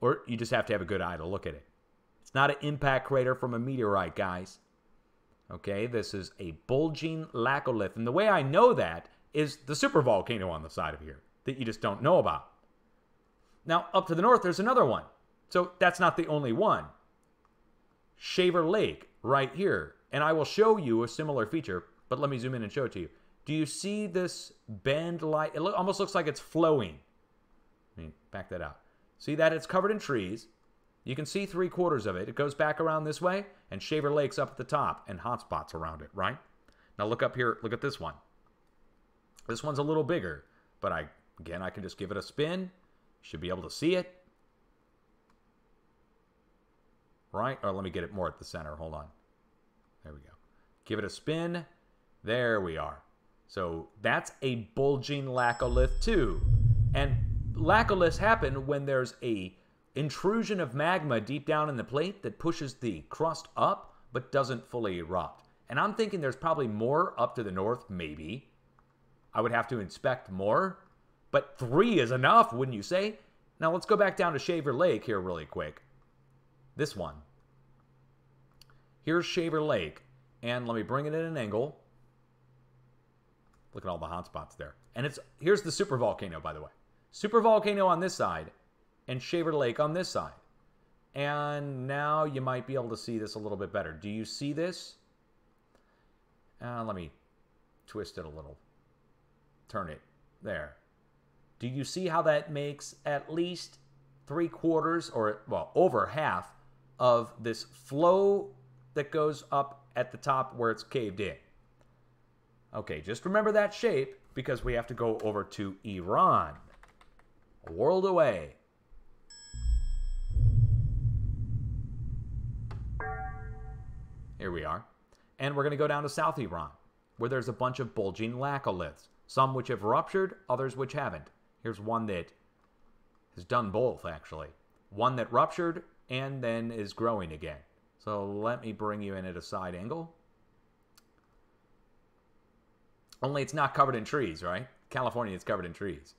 Or you just have to have a good eye to look at it. It's not an impact crater from a meteorite, guys. Okay, this is a bulging laccolith. And the way I know that is the supervolcano on the side of here that you just don't know about. Now, up to the north, there's another one. So that's not the only one. Shaver Lake, right here. And I will show you a similar feature, but let me zoom in and show it to you. Do you see this bend light? It almost looks like it's flowing. Let me back that out. See that it's covered in trees. You can see three quarters of it. It goes back around this way, and Shaver Lake's up at the top, and hot spots around it, right? Now look up here. Look at this one. This one's a little bigger, but I again I can just give it a spin. Should be able to see it. Right? Or let me get it more at the center. Hold on. There we go. Give it a spin. There we are. So that's a bulging laccolith too. And laccoliths happen when there's a intrusion of magma deep down in the plate that pushes the crust up but doesn't fully erupt. And I'm thinking there's probably more up to the north, maybe. I would have to inspect more, but three is enough, wouldn't you say? Now let's go back down to Shaver Lake here really quick. This one. Here's Shaver Lake, and let me bring it at an angle. Look at all the hot spots there. And it's here's the super volcano, by the way. Super volcano on this side, and Shaver Lake on this side. And now you might be able to see this a little bit better. Do you see this? Uh, let me twist it a little. Turn it. There. Do you see how that makes at least three quarters or, well, over half of this flow that goes up at the top where it's caved in? Okay, just remember that shape because we have to go over to Iran. A world away. Here we are. And we're going to go down to South Iran, where there's a bunch of bulging laccoliths, some which have ruptured, others which haven't. Here's one that has done both, actually. One that ruptured and then is growing again. So let me bring you in at a side angle. Only it's not covered in trees, right? California is covered in trees.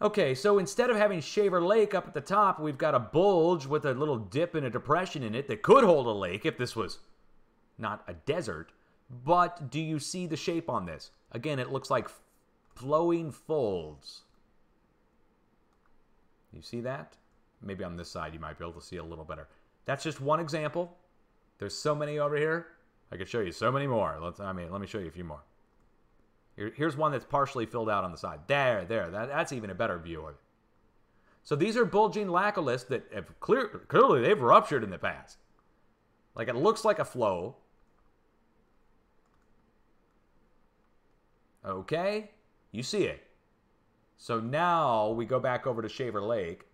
Okay, so instead of having Shaver Lake up at the top, we've got a bulge with a little dip and a depression in it that could hold a lake if this was not a desert. But do you see the shape on this? Again, it looks like flowing folds. You see that? Maybe on this side you might be able to see a little better. That's just one example. There's so many over here. I could show you so many more. Let's. I mean, let me show you a few more. Here, here's one that's partially filled out on the side. There, there. That, that's even a better view of it. So these are bulging laccoliths that have clear, clearly they've ruptured in the past. Like it looks like a flow. Okay, you see it. So now we go back over to Shaver Lake.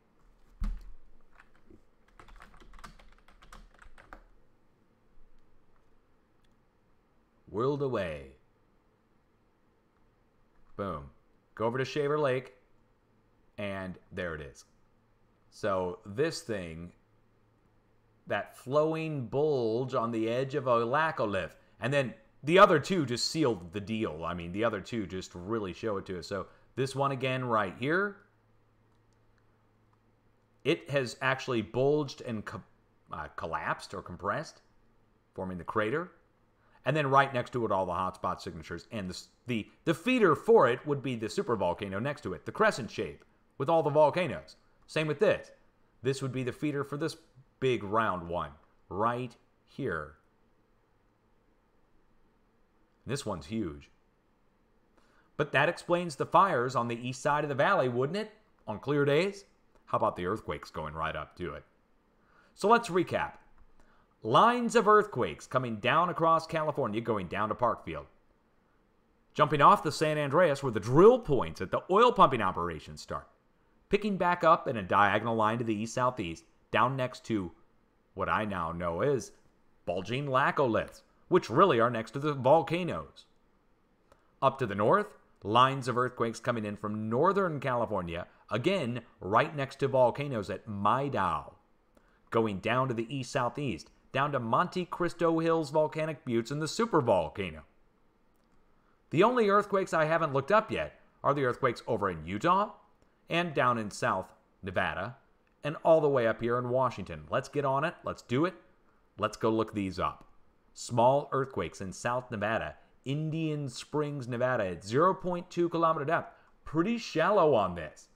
World away. Boom. Go over to Shaver Lake, and there it is. So this thing, that flowing bulge on the edge of a laccolith, and then the other two just sealed the deal. I mean, the other two just really show it to us. So this one again right here, it has actually bulged and co- uh, collapsed or compressed, forming the crater and then right next to it all the hotspot signatures and the, the the feeder for it would be the super volcano next to it the crescent shape with all the volcanoes same with this this would be the feeder for this big round one right here this one's huge. But that explains the fires on the east side of the valley wouldn't it? On clear days? How about the earthquakes going right up to it? So let's recap. Lines of earthquakes coming down across California, going down to Parkfield. Jumping off the San Andreas where the drill points at the oil pumping operations start. Picking back up in a diagonal line to the east southeast, down next to what I now know as bulging laccoliths, which really are next to the volcanoes. Up to the north, lines of earthquakes coming in from northern California, again, right next to volcanoes at Maidao. Going down to the east southeast, down to Monte Cristo Hills volcanic buttes and the supervolcano. The only earthquakes I haven't looked up yet are the earthquakes over in Utah and down in South Nevada and all the way up here in Washington. Let's get on it. Let's do it. Let's go look these up. Small earthquakes in South Nevada, Indian Springs, Nevada at 0.2 kilometer depth. Pretty shallow on this.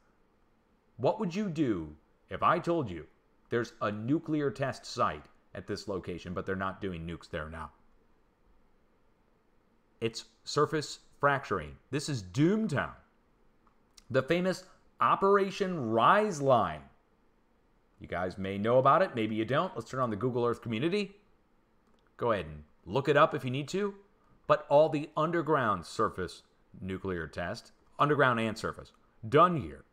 What would you do if I told you there's a nuclear test site at this location, but they're not doing nukes there now? It's surface fracturing. This is Doomtown. The famous Operation Rise Line. You guys may know about it, maybe you don't. Let's turn on the Google Earth community. Go ahead and look it up if you need to. But all the underground surface nuclear test, underground and surface, done here.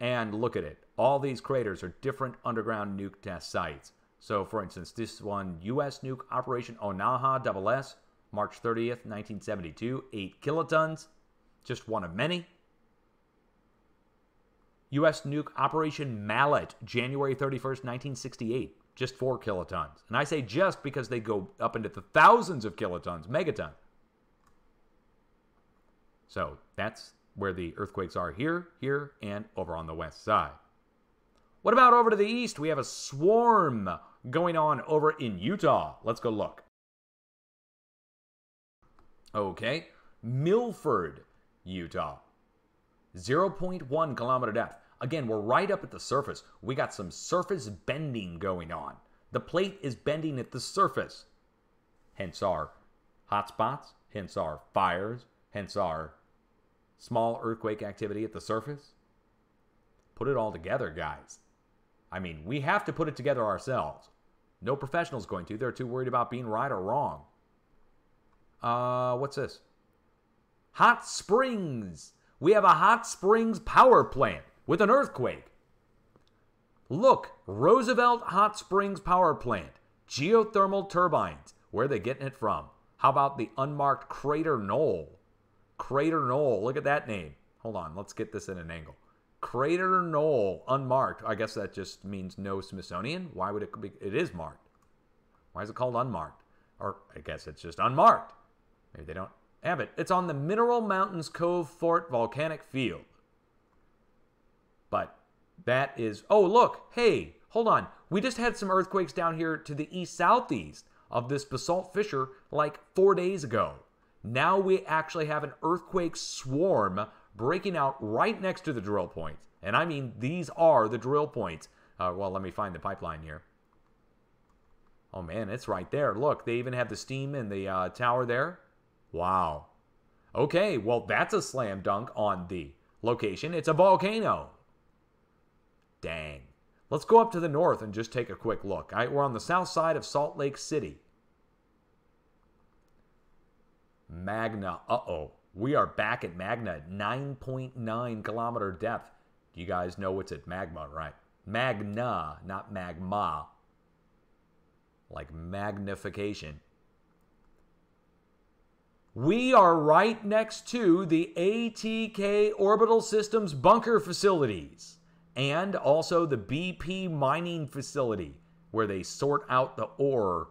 And look at it. All these craters are different underground nuke test sites. So, for instance, this one, U.S. nuke Operation Onaha Double S, March 30th, 1972, 8 kilotons, just one of many. U.S. nuke Operation Mallet, January 31st, 1968, just 4 kilotons. And I say just because they go up into the thousands of kilotons, megaton. So that's where the earthquakes are here, here, and over on the west side. What about over to the east? We have a swarm going on over in Utah. Let's go look. Okay, Milford, Utah. 0.1 kilometer depth. Again, we're right up at the surface. We got some surface bending going on. The plate is bending at the surface. Hence our hotspots, hence our fires, hence our small earthquake activity at the surface. Put it all together, guys. I mean, we have to put it together ourselves. No professional's going to. They're too worried about being right or wrong. Uh, what's this? Hot Springs. We have a Hot Springs power plant with an earthquake. Look, Roosevelt Hot Springs power plant. Geothermal turbines. Where are they getting it from? How about the unmarked Crater Knoll? Crater Knoll. Look at that name. Hold on, let's get this in an angle. Crater Knoll, unmarked. I guess that just means no Smithsonian. Why would it be? It is marked. Why is it called unmarked? Or I guess it's just unmarked. Maybe they don't have it. It's on the Mineral Mountains Cove Fort volcanic field. But that is. Oh, look. Hey, hold on. We just had some earthquakes down here to the east southeast of this basalt fissure like four days ago. Now we actually have an earthquake swarm breaking out right next to the drill points. And I mean, these are the drill points. Uh, well, let me find the pipeline here. Oh man, it's right there. Look, they even have the steam in the uh, tower there. Wow. Okay, well, that's a slam dunk on the location. It's a volcano. Dang. Let's go up to the north and just take a quick look. Right, we're on the south side of Salt Lake City. Magna. Uh oh. We are back at Magna at 9.9 kilometer depth. You guys know what's at magma, right? Magna, not magma. Like magnification. We are right next to the ATK Orbital Systems bunker facilities and also the BP mining facility where they sort out the ore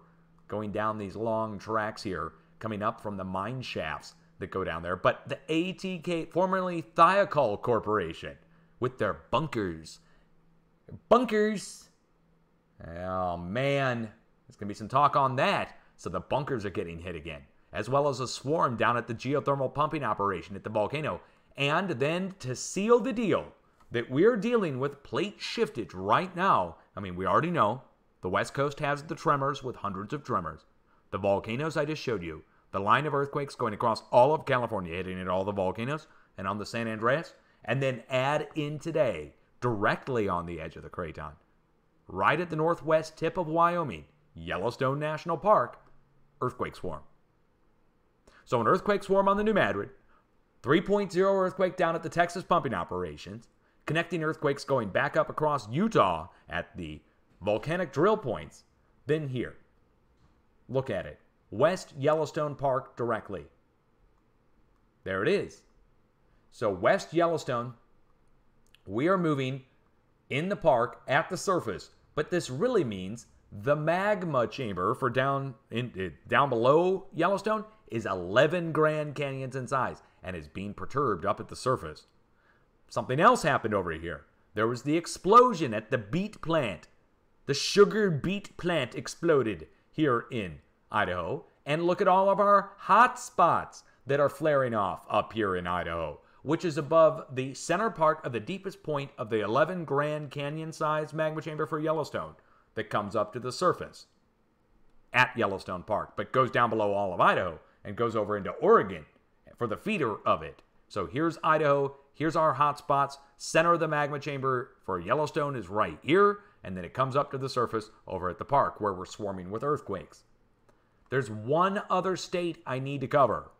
going down these long tracks here coming up from the mine shafts that go down there. But the ATK, formerly Thiokol Corporation, with their bunkers. Bunkers! Oh man, there's going to be some talk on that. So the bunkers are getting hit again as well as a swarm down at the geothermal pumping operation at the volcano. And then to seal the deal that we're dealing with plate shiftage right now, I mean, we already know the West Coast has the tremors with hundreds of tremors. The volcanoes I just showed you, the line of earthquakes going across all of California, hitting at all the volcanoes and on the San Andreas, and then add in today, directly on the edge of the Craton, right at the northwest tip of Wyoming, Yellowstone National Park, earthquake swarm. So an earthquake swarm on the New Madrid, 3.0 earthquake down at the Texas pumping operations, connecting earthquakes going back up across Utah at the volcanic drill points, then here. Look at it. West Yellowstone Park directly. There it is. So, West Yellowstone, we are moving in the park at the surface, but this really means the magma chamber for down in uh, down below Yellowstone is 11 Grand Canyons in size and is being perturbed up at the surface. Something else happened over here. There was the explosion at the beet plant. The sugar beet plant exploded here in Idaho. And look at all of our hot spots that are flaring off up here in Idaho, which is above the center part of the deepest point of the 11 Grand Canyon sized magma chamber for Yellowstone that comes up to the surface at Yellowstone Park, but goes down below all of Idaho and goes over into Oregon for the feeder of it. So here's Idaho, here's our hot spots. Center of the magma chamber for Yellowstone is right here, and then it comes up to the surface over at the park where we're swarming with earthquakes. There's one other state I need to cover,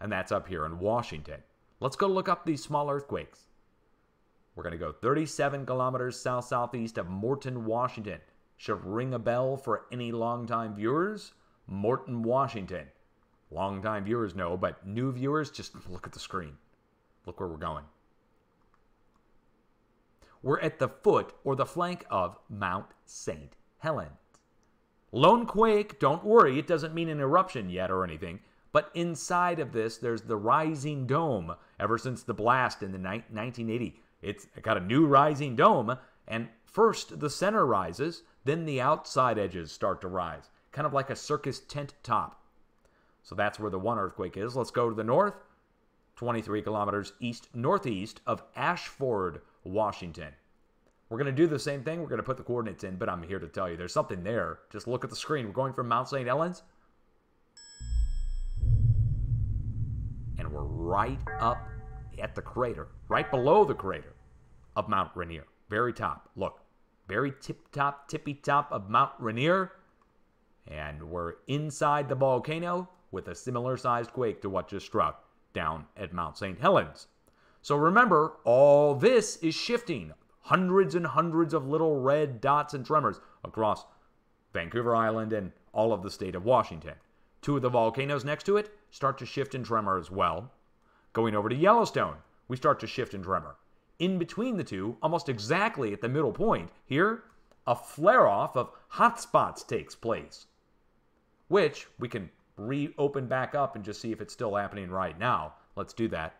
and that's up here in Washington. Let's go look up these small earthquakes. We're going to go 37 kilometers south southeast of Morton, Washington. Should ring a bell for any longtime viewers. Morton, Washington. Longtime viewers know, but new viewers, just look at the screen. Look where we're going. We're at the foot or the flank of Mount St. Helens. Lone quake, don't worry, it doesn't mean an eruption yet or anything. But inside of this, there's the rising dome. Ever since the blast in the ni- 1980, it's got a new rising dome. And first the center rises, then the outside edges start to rise, kind of like a circus tent top. So that's where the one earthquake is. Let's go to the north, 23 kilometers east northeast of Ashford, Washington. We're going to do the same thing. We're going to put the coordinates in, but I'm here to tell you there's something there. Just look at the screen. We're going from Mount St. Helens, and we're right up at the crater, right below the crater of Mount Rainier. Very top. Look, very tip top, tippy top of Mount Rainier. And we're inside the volcano with a similar sized quake to what just struck down at Mount St. Helens. So remember, all this is shifting hundreds and hundreds of little red dots and tremors across Vancouver Island and all of the state of Washington. Two of the volcanoes next to it start to shift and tremor as well. Going over to Yellowstone, we start to shift and tremor. In between the two, almost exactly at the middle point, here, a flare off of hotspots takes place, which we can reopen back up and just see if it's still happening right now. Let's do that.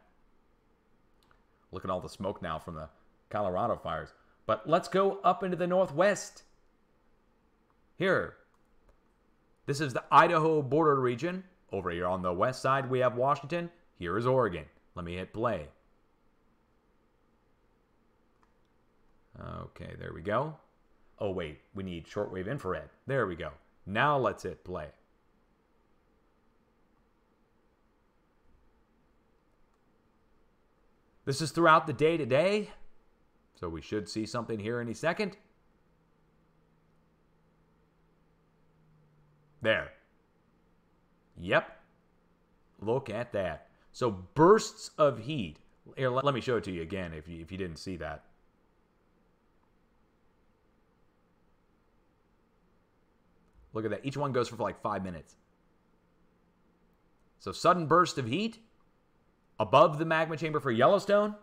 Look at all the smoke now from the Colorado fires. But let's go up into the northwest. Here. This is the Idaho border region. Over here on the west side, we have Washington. Here is Oregon. Let me hit play. Okay, there we go. Oh, wait, we need shortwave infrared. There we go. Now let's hit play. This is throughout the day today, so we should see something here any second. There. Yep. Look at that. So bursts of heat. Here, let me show it to you again if you, if you didn't see that. Look at that. Each one goes for like five minutes. So sudden burst of heat above the magma chamber for Yellowstone,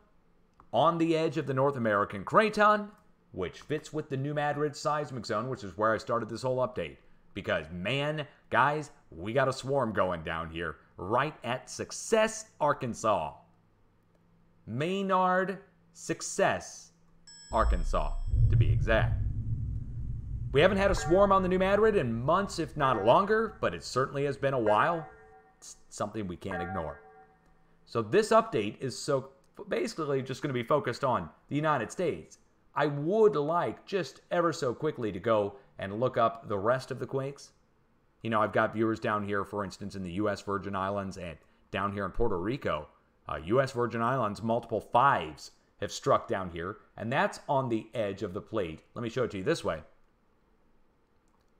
on the edge of the North American Craton, which fits with the New Madrid seismic zone, which is where I started this whole update. Because, man, guys, we got a swarm going down here right at Success, Arkansas. Maynard Success, Arkansas, to be exact. We haven't had a swarm on the New Madrid in months, if not longer, but it certainly has been a while. It's something we can't ignore. So this update is so basically just going to be focused on the United States. I would like just ever so quickly to go and look up the rest of the quakes. You know, I've got viewers down here, for instance, in the U.S. Virgin Islands and down here in Puerto Rico. Uh, U.S. Virgin Islands, multiple fives have struck down here, and that's on the edge of the plate. Let me show it to you this way.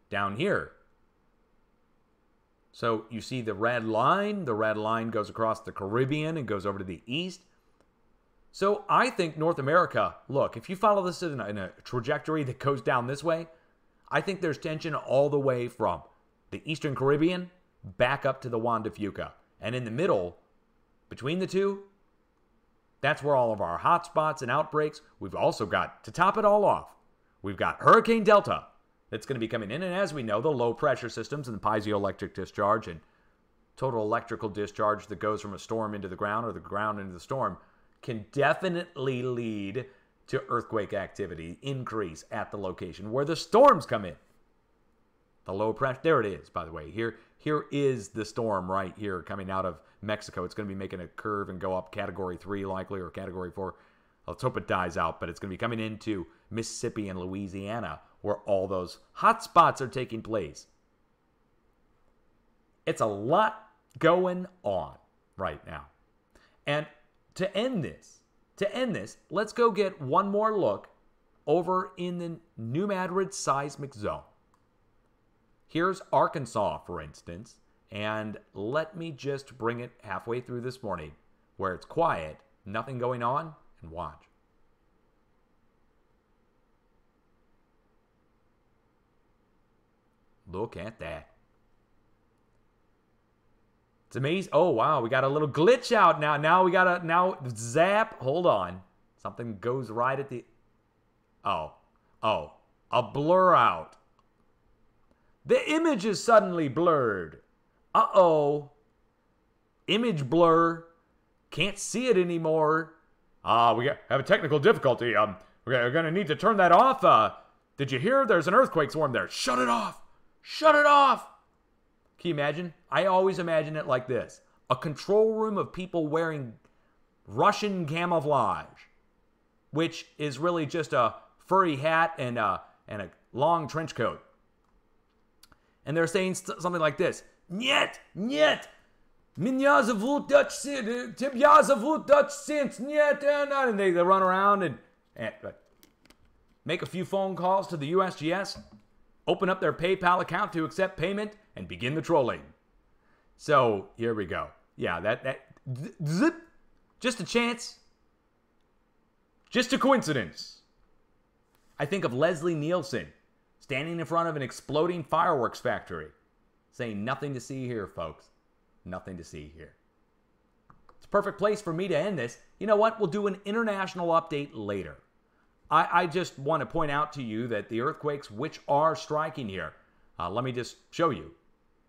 Down here, so you see the red line. The red line goes across the Caribbean and goes over to the east. So I think North America, look, if you follow this in a, in a trajectory that goes down this way, I think there's tension all the way from the eastern Caribbean back up to the Juan de Fuca. And in the middle, between the two, that's where all of our hotspots and outbreaks. We've also got, to top it all off, we've got Hurricane Delta that's going to be coming in. And as we know, the low pressure systems and the piezoelectric discharge and total electrical discharge that goes from a storm into the ground or the ground into the storm can definitely lead to earthquake activity increase at the location where the storms come in. The low pressure, there it is, by the way. Here, here is the storm right here coming out of Mexico. It's going to be making a curve and go up category three, likely, or category four. Let's hope it dies out, but it's going to be coming into Mississippi and Louisiana where all those hot spots are taking place. It's a lot going on right now. And to end this, to end this, let's go get one more look over in the New Madrid seismic zone. Here's Arkansas, for instance, and let me just bring it halfway through this morning where it's quiet, nothing going on, and watch. Look at that. It's amazing. Oh, wow. We got a little glitch out now. Now we got a, now zap. Hold on. Something goes right at the, oh, oh, a blur out. The image is suddenly blurred. Uh oh. Image blur. Can't see it anymore. Ah, uh, we have a technical difficulty. Um, we're going to need to turn that off. Uh, did you hear? There's an earthquake swarm there. Shut it off. Shut it off! Can you imagine? I always imagine it like this a control room of people wearing Russian camouflage, which is really just a furry hat and a, and a long trench coat. And they're saying something like this Нет, нет, меня зовут Dutchsinse, тебя зовут Dutchsinse, нет, uh, and they, they run around and, and make a few phone calls to the USGS open up their PayPal account to accept payment, and begin the trolling. So here we go. Yeah, that that zip, just a chance, just a coincidence. I think of Leslie Nielsen standing in front of an exploding fireworks factory, saying, "Nothing to see here, folks. Nothing to see here." It's a perfect place for me to end this. You know what? We'll do an international update later. I, I just want to point out to you that the earthquakes which are striking here, uh, let me just show you.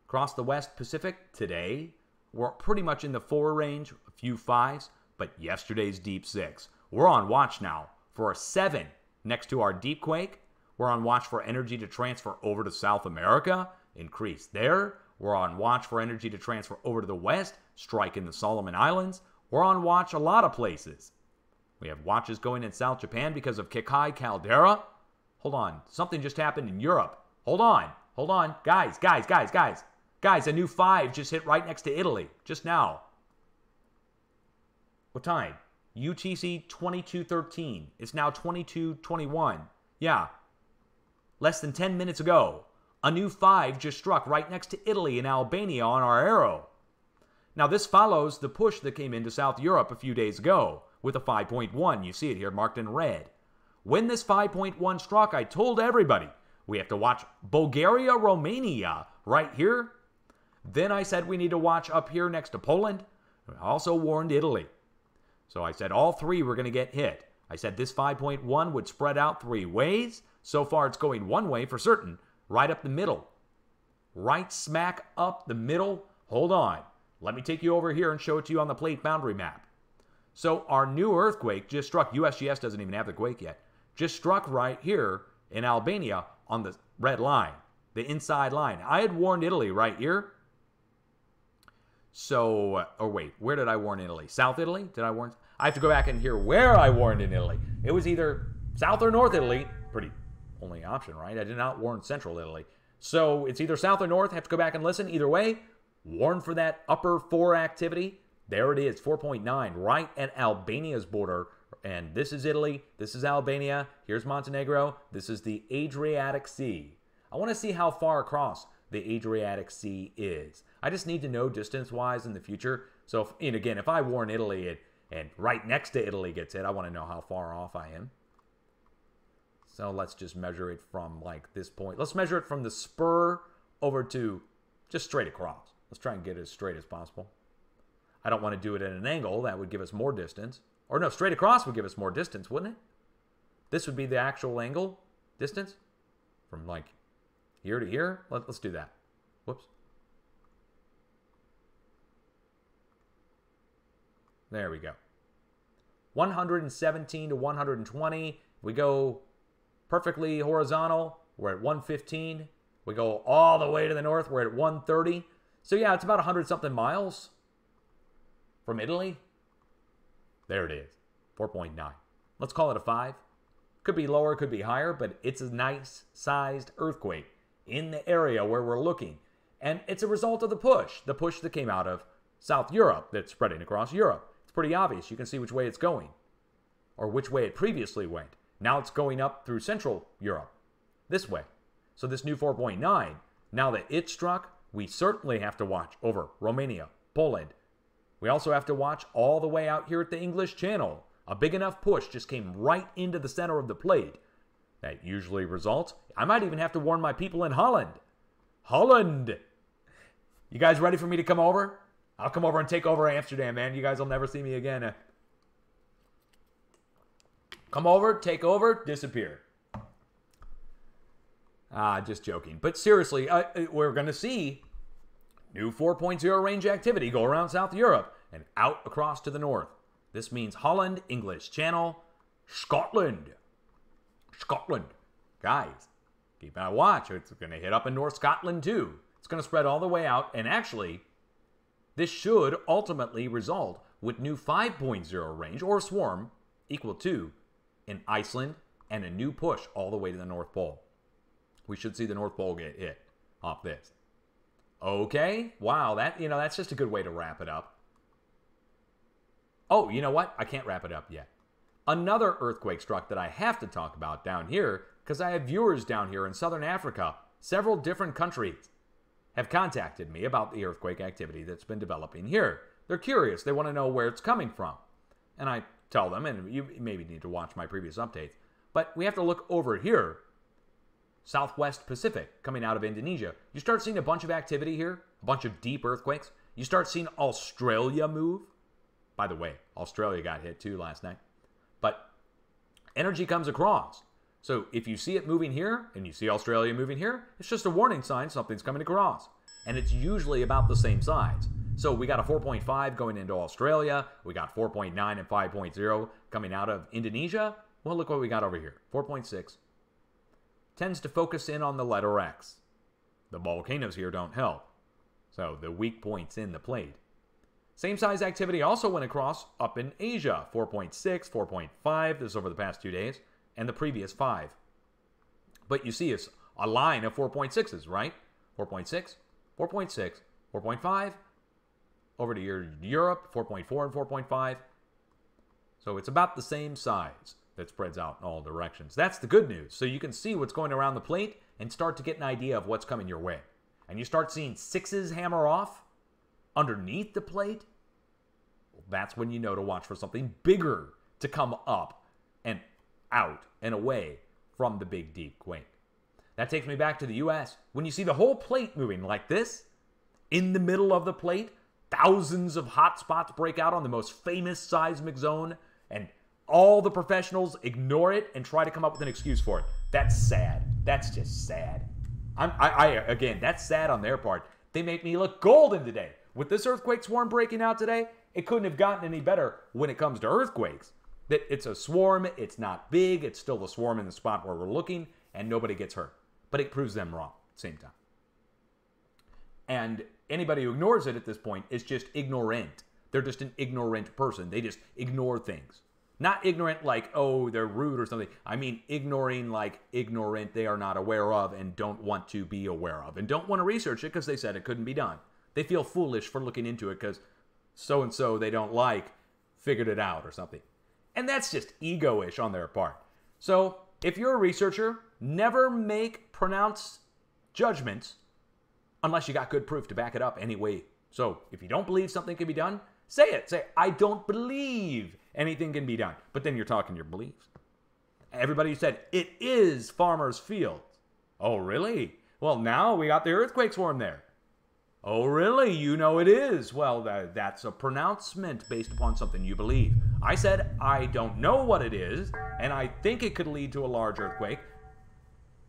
Across the West Pacific today, we're pretty much in the four range, a few fives, but yesterday's deep six. We're on watch now for a seven next to our deep quake. We're on watch for energy to transfer over to South America, increase there. We're on watch for energy to transfer over to the west, strike in the Solomon Islands. We're on watch a lot of places. We have watches going in South Japan because of Kikai caldera. Hold on, something just happened in Europe. Hold on, hold on. Guys, guys, guys, guys. Guys, a new five just hit right next to Italy, just now. What time? UTC 2213. It's now 2221. Yeah. Less than 10 minutes ago, a new five just struck right next to Italy and Albania on our arrow. Now, this follows the push that came into South Europe a few days ago with a 5.1. You see it here marked in red. When this 5.1 struck, I told everybody we have to watch Bulgaria Romania right here then I said we need to watch up here next to Poland. I also warned Italy. So I said all three were going to get hit. I said this 5.1 would spread out three ways. So far, it's going one way for certain, right up the middle. Right smack up the middle. Hold on. Let me take you over here and show it to you on the plate boundary map. So our new earthquake just struck, USGS doesn't even have the quake yet, just struck right here in Albania on the red line, the inside line. I had warned Italy right here. So, or wait, where did I warn Italy? South Italy? Did I warn? I have to go back and hear where I warned in Italy. It was either South or North Italy. Pretty only option, right? I did not warn Central Italy. So it's either South or North. I have to go back and listen. Either way, warn for that upper four activity. There it is, 4.9, right at Albania's border. And this is Italy. This is Albania. Here's Montenegro. This is the Adriatic Sea. I want to see how far across the Adriatic Sea is. I just need to know distance wise in the future. So, if, and again, if I warn Italy and, and right next to Italy gets hit, I want to know how far off I am. So let's just measure it from like this point. Let's measure it from the spur over to just straight across. Let's try and get it as straight as possible. I don't want to do it at an angle. That would give us more distance. Or no, straight across would give us more distance, wouldn't it? This would be the actual angle distance from like here to here. Let, us do that. Whoops. There we go. 117 to 120. We go perfectly horizontal. We're at 115. We go all the way to the north. We're at 130. So yeah, it's about 100 something miles from Italy. There it is. 4.9. Let's call it a 5. Could be lower, could be higher, but it's a nice sized earthquake in the area where we're looking. And it's a result of the push, the push that came out of South Europe that's spreading across Europe. It's pretty obvious. You can see which way it's going or which way it previously went. Now it's going up through Central Europe, this way. So this new 4.9, now that it struck, we certainly have to watch over Romania, Poland. We also have to watch all the way out here at the English Channel. A big enough push just came right into the center of the plate. That usually results. I might even have to warn my people in Holland. Holland! You guys ready for me to come over? I'll come over and take over Amsterdam, man. You guys will never see me again. Come over, take over, disappear. Ah, just joking. But seriously, uh, uh we're going to see new 4.0 range activity go around South Europe and out across to the north. This means Holland, English Channel, Scotland. Scotland. Guys, keep on watch. It's going to hit up in North Scotland too. It's going to spread all the way out. And actually, this should ultimately result with new 5.0 range or swarm equal to in Iceland and a new push all the way to the North Pole. We should see the North Pole get hit off this. Okay, wow, that you know that's just a good way to wrap it up. Oh, you know what? I can't wrap it up yet. Another earthquake struck that I have to talk about down here because I have viewers down here in southern Africa. Several different countries have contacted me about the earthquake activity that's been developing here. They're curious, they want to know where it's coming from. And I tell them, and you maybe need to watch my previous updates, but we have to look over here Southwest Pacific coming out of Indonesia. You start seeing a bunch of activity here, a bunch of deep earthquakes. You start seeing Australia move. By the way, Australia got hit too last night. But energy comes across. So if you see it moving here and you see Australia moving here, it's just a warning sign something's coming across. And it's usually about the same size. So we got a 4.5 going into Australia. We got 4.9 and 5.0 coming out of Indonesia. Well, look what we got over here 4.6 tends to focus in on the letter X. The volcanoes here don't help. So the weak points in the plate. Same size activity also went across up in Asia 4.6, 4.5, this over the past two days, and the previous five. But you see, it's a line of 4.6s, right? 4.6, 4.6, 4.5, over to your Europe, 4.4 and 4.5. So it's about the same size that spreads out in all directions. That's the good news. So you can see what's going around the plate and start to get an idea of what's coming your way. And you start seeing sixes hammer off underneath the plate. Well, that's when you know to watch for something bigger to come up and out and away from the big deep quake. That takes me back to the US. When you see the whole plate moving like this, in the middle of the plate, thousands of hot spots break out on the most famous seismic zone, and all the professionals ignore it and try to come up with an excuse for it. That's sad. That's just sad. I'm, I, I again, that's sad on their part. They make me look golden today. With this earthquake swarm breaking out today, it couldn't have gotten any better when it comes to earthquakes. That it's a swarm, it's not big, it's still a swarm in the spot where we're looking, and nobody gets hurt. But it proves them wrong at the same time. And anybody who ignores it at this point is just ignorant. They're just an ignorant person. They just ignore things. Not ignorant like, oh, they're rude or something. I mean, ignoring like ignorant they are not aware of and don't want to be aware of and don't want to research it because they said it couldn't be done. They feel foolish for looking into it because so and so they don't like figured it out or something. And that's just egoish on their part. So if you're a researcher, never make pronounced judgments unless you got good proof to back it up anyway. So if you don't believe something can be done, say it. Say, I don't believe anything can be done. But then you're talking your beliefs. Everybody said, it is Farmer's Field. Oh, really? Well, now we got the earthquake swarm there. Oh, really? You know it is. Well, that, that's a pronouncement based upon something you believe. I said, I don't know what it is, and I think it could lead to a large earthquake.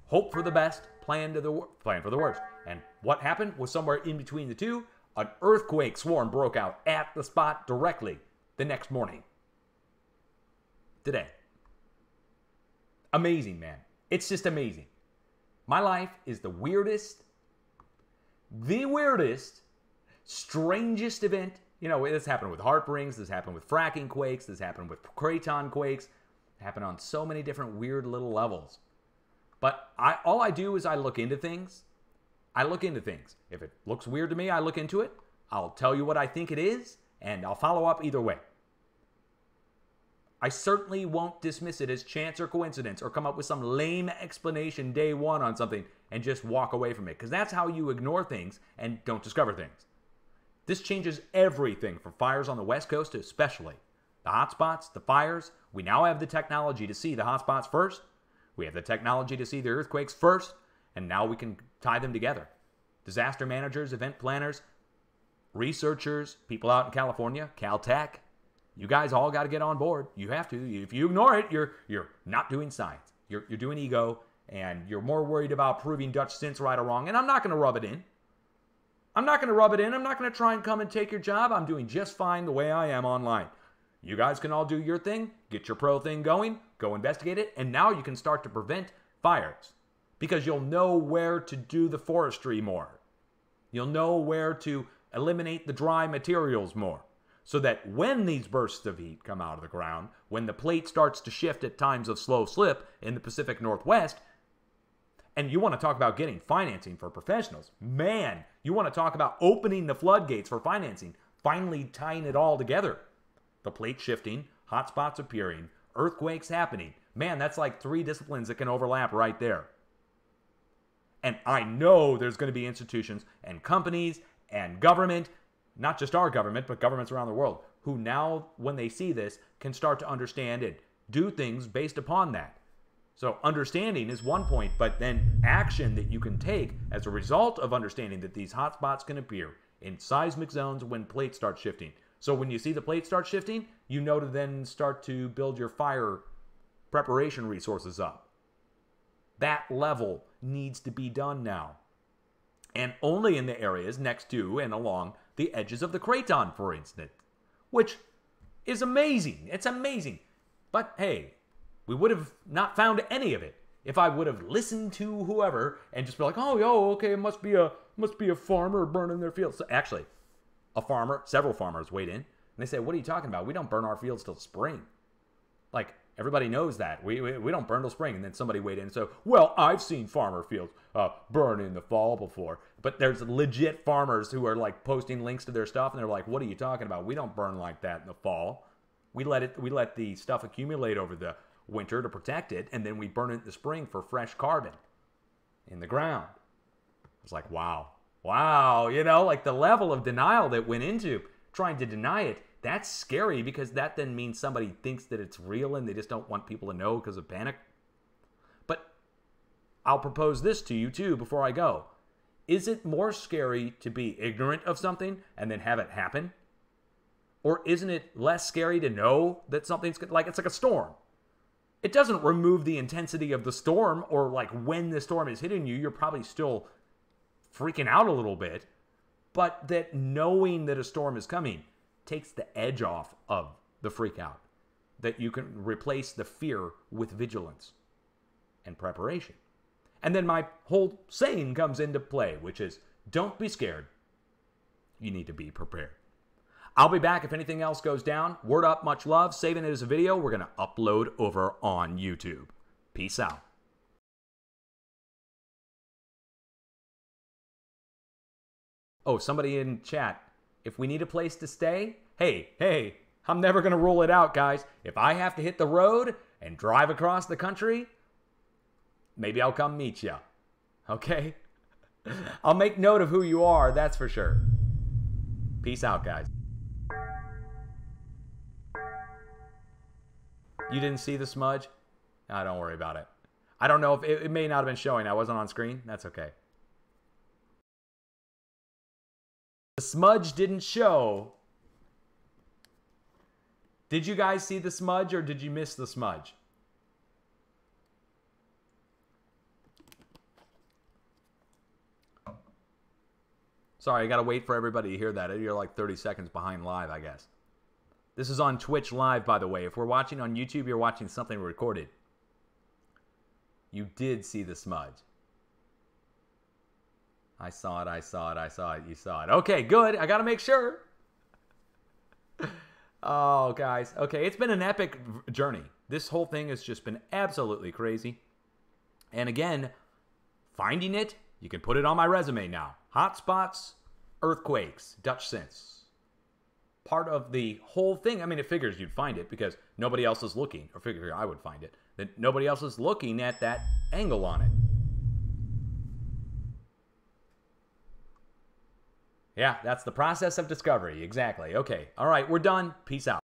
Hope for the best, plan to the wor- plan for the worst. And what happened was somewhere in between the two, an earthquake swarm broke out at the spot directly the next morning. Today. Amazing, man. It's just amazing. My life is the weirdest, the weirdest, strangest event. You know, this happened with HAARP rings, this happened with fracking quakes, this happened with craton quakes. It happened on so many different weird little levels. But I all I do is I look into things. I look into things. If it looks weird to me, I look into it. I'll tell you what I think it is, and I'll follow up either way. I certainly won't dismiss it as chance or coincidence or come up with some lame explanation day one on something and just walk away from it, because that's how you ignore things and don't discover things. This changes everything for fires on the West Coast, especially. The hotspots, the fires, we now have the technology to see the hotspots first. We have the technology to see the earthquakes first, and now we can tie them together. Disaster managers, event planners, researchers, people out in California, Caltech, you guys all got to get on board. You have to. If you ignore it, you're you're not doing science. You're you're doing ego, and you're more worried about proving Dutchsinse right or wrong. And I'm not going to rub it in. I'm not going to rub it in. I'm not going to try and come and take your job. I'm doing just fine the way I am online. You guys can all do your thing, get your pro thing going, go investigate it, and now you can start to prevent fires because you'll know where to do the forestry more. You'll know where to eliminate the dry materials more so that when these bursts of heat come out of the ground, when the plate starts to shift at times of slow slip in the Pacific Northwest, and you want to talk about getting financing for professionals, man, you want to talk about opening the floodgates for financing, finally tying it all together. The plate shifting, hotspots appearing, earthquakes happening. Man, that's like three disciplines that can overlap right there. And I know there's going to be institutions and companies and government not just our government, but governments around the world, who now, when they see this, can start to understand and do things based upon that. So, understanding is one point, but then action that you can take as a result of understanding that these hotspots can appear in seismic zones when plates start shifting. So, when you see the plates start shifting, you know to then start to build your fire preparation resources up. That level needs to be done now. And only in the areas next to and along the edges of the craton, for instance, which is amazing. It's amazing. But hey, we would have not found any of it if I would have listened to whoever and just be like, oh, yo, okay, it must be a must be a farmer burning their fields. So actually, a farmer, several farmers weighed in and they say, what are you talking about? We don't burn our fields till spring. Like Everybody knows that. We, we, we don't burn till spring. And then somebody weighed in and said, well, I've seen farmer fields uh, burn in the fall before. But there's legit farmers who are like posting links to their stuff and they're like, what are you talking about? We don't burn like that in the fall. We let it we let the stuff accumulate over the winter to protect it, and then we burn it in the spring for fresh carbon in the ground. It's like, wow. Wow, you know, like the level of denial that went into trying to deny it that's scary because that then means somebody thinks that it's real and they just don't want people to know because of panic. But I'll propose this to you too before I go. Is it more scary to be ignorant of something and then have it happen? Or isn't it less scary to know that something's like it's like a storm? It doesn't remove the intensity of the storm or like when the storm is hitting you, you're probably still freaking out a little bit. But that knowing that a storm is coming, takes the edge off of the freak out. That you can replace the fear with vigilance and preparation. And then my whole saying comes into play, which is don't be scared. You need to be prepared. I'll be back if anything else goes down. Word up, much love. Saving it as a video, we're going to upload over on YouTube. Peace out. Oh, somebody in chat if we need a place to stay, hey, hey, I'm never going to rule it out, guys. If I have to hit the road and drive across the country, maybe I'll come meet you. Okay? I'll make note of who you are, that's for sure. Peace out, guys. You didn't see the smudge? Ah, don't worry about it. I don't know if it, it may not have been showing. I wasn't on screen. That's okay. Smudge didn't show. Did you guys see the smudge or did you miss the smudge? Sorry, I gotta wait for everybody to hear that. You're like 30 seconds behind live, I guess. This is on Twitch Live, by the way. If we're watching on YouTube, you're watching something recorded. You did see the smudge. I saw it, I saw it, I saw it, you saw it. Okay, good. I gotta make sure. oh, guys. Okay, it's been an epic journey. This whole thing has just been absolutely crazy. And again, finding it, you can put it on my resume now. Hotspots, earthquakes, Dutchsinse. Part of the whole thing. I mean, it figures you'd find it because nobody else is looking, or figure I would find it. That nobody else is looking at that angle on it. Yeah, that's the process of discovery. Exactly. Okay. All right, we're done. Peace out.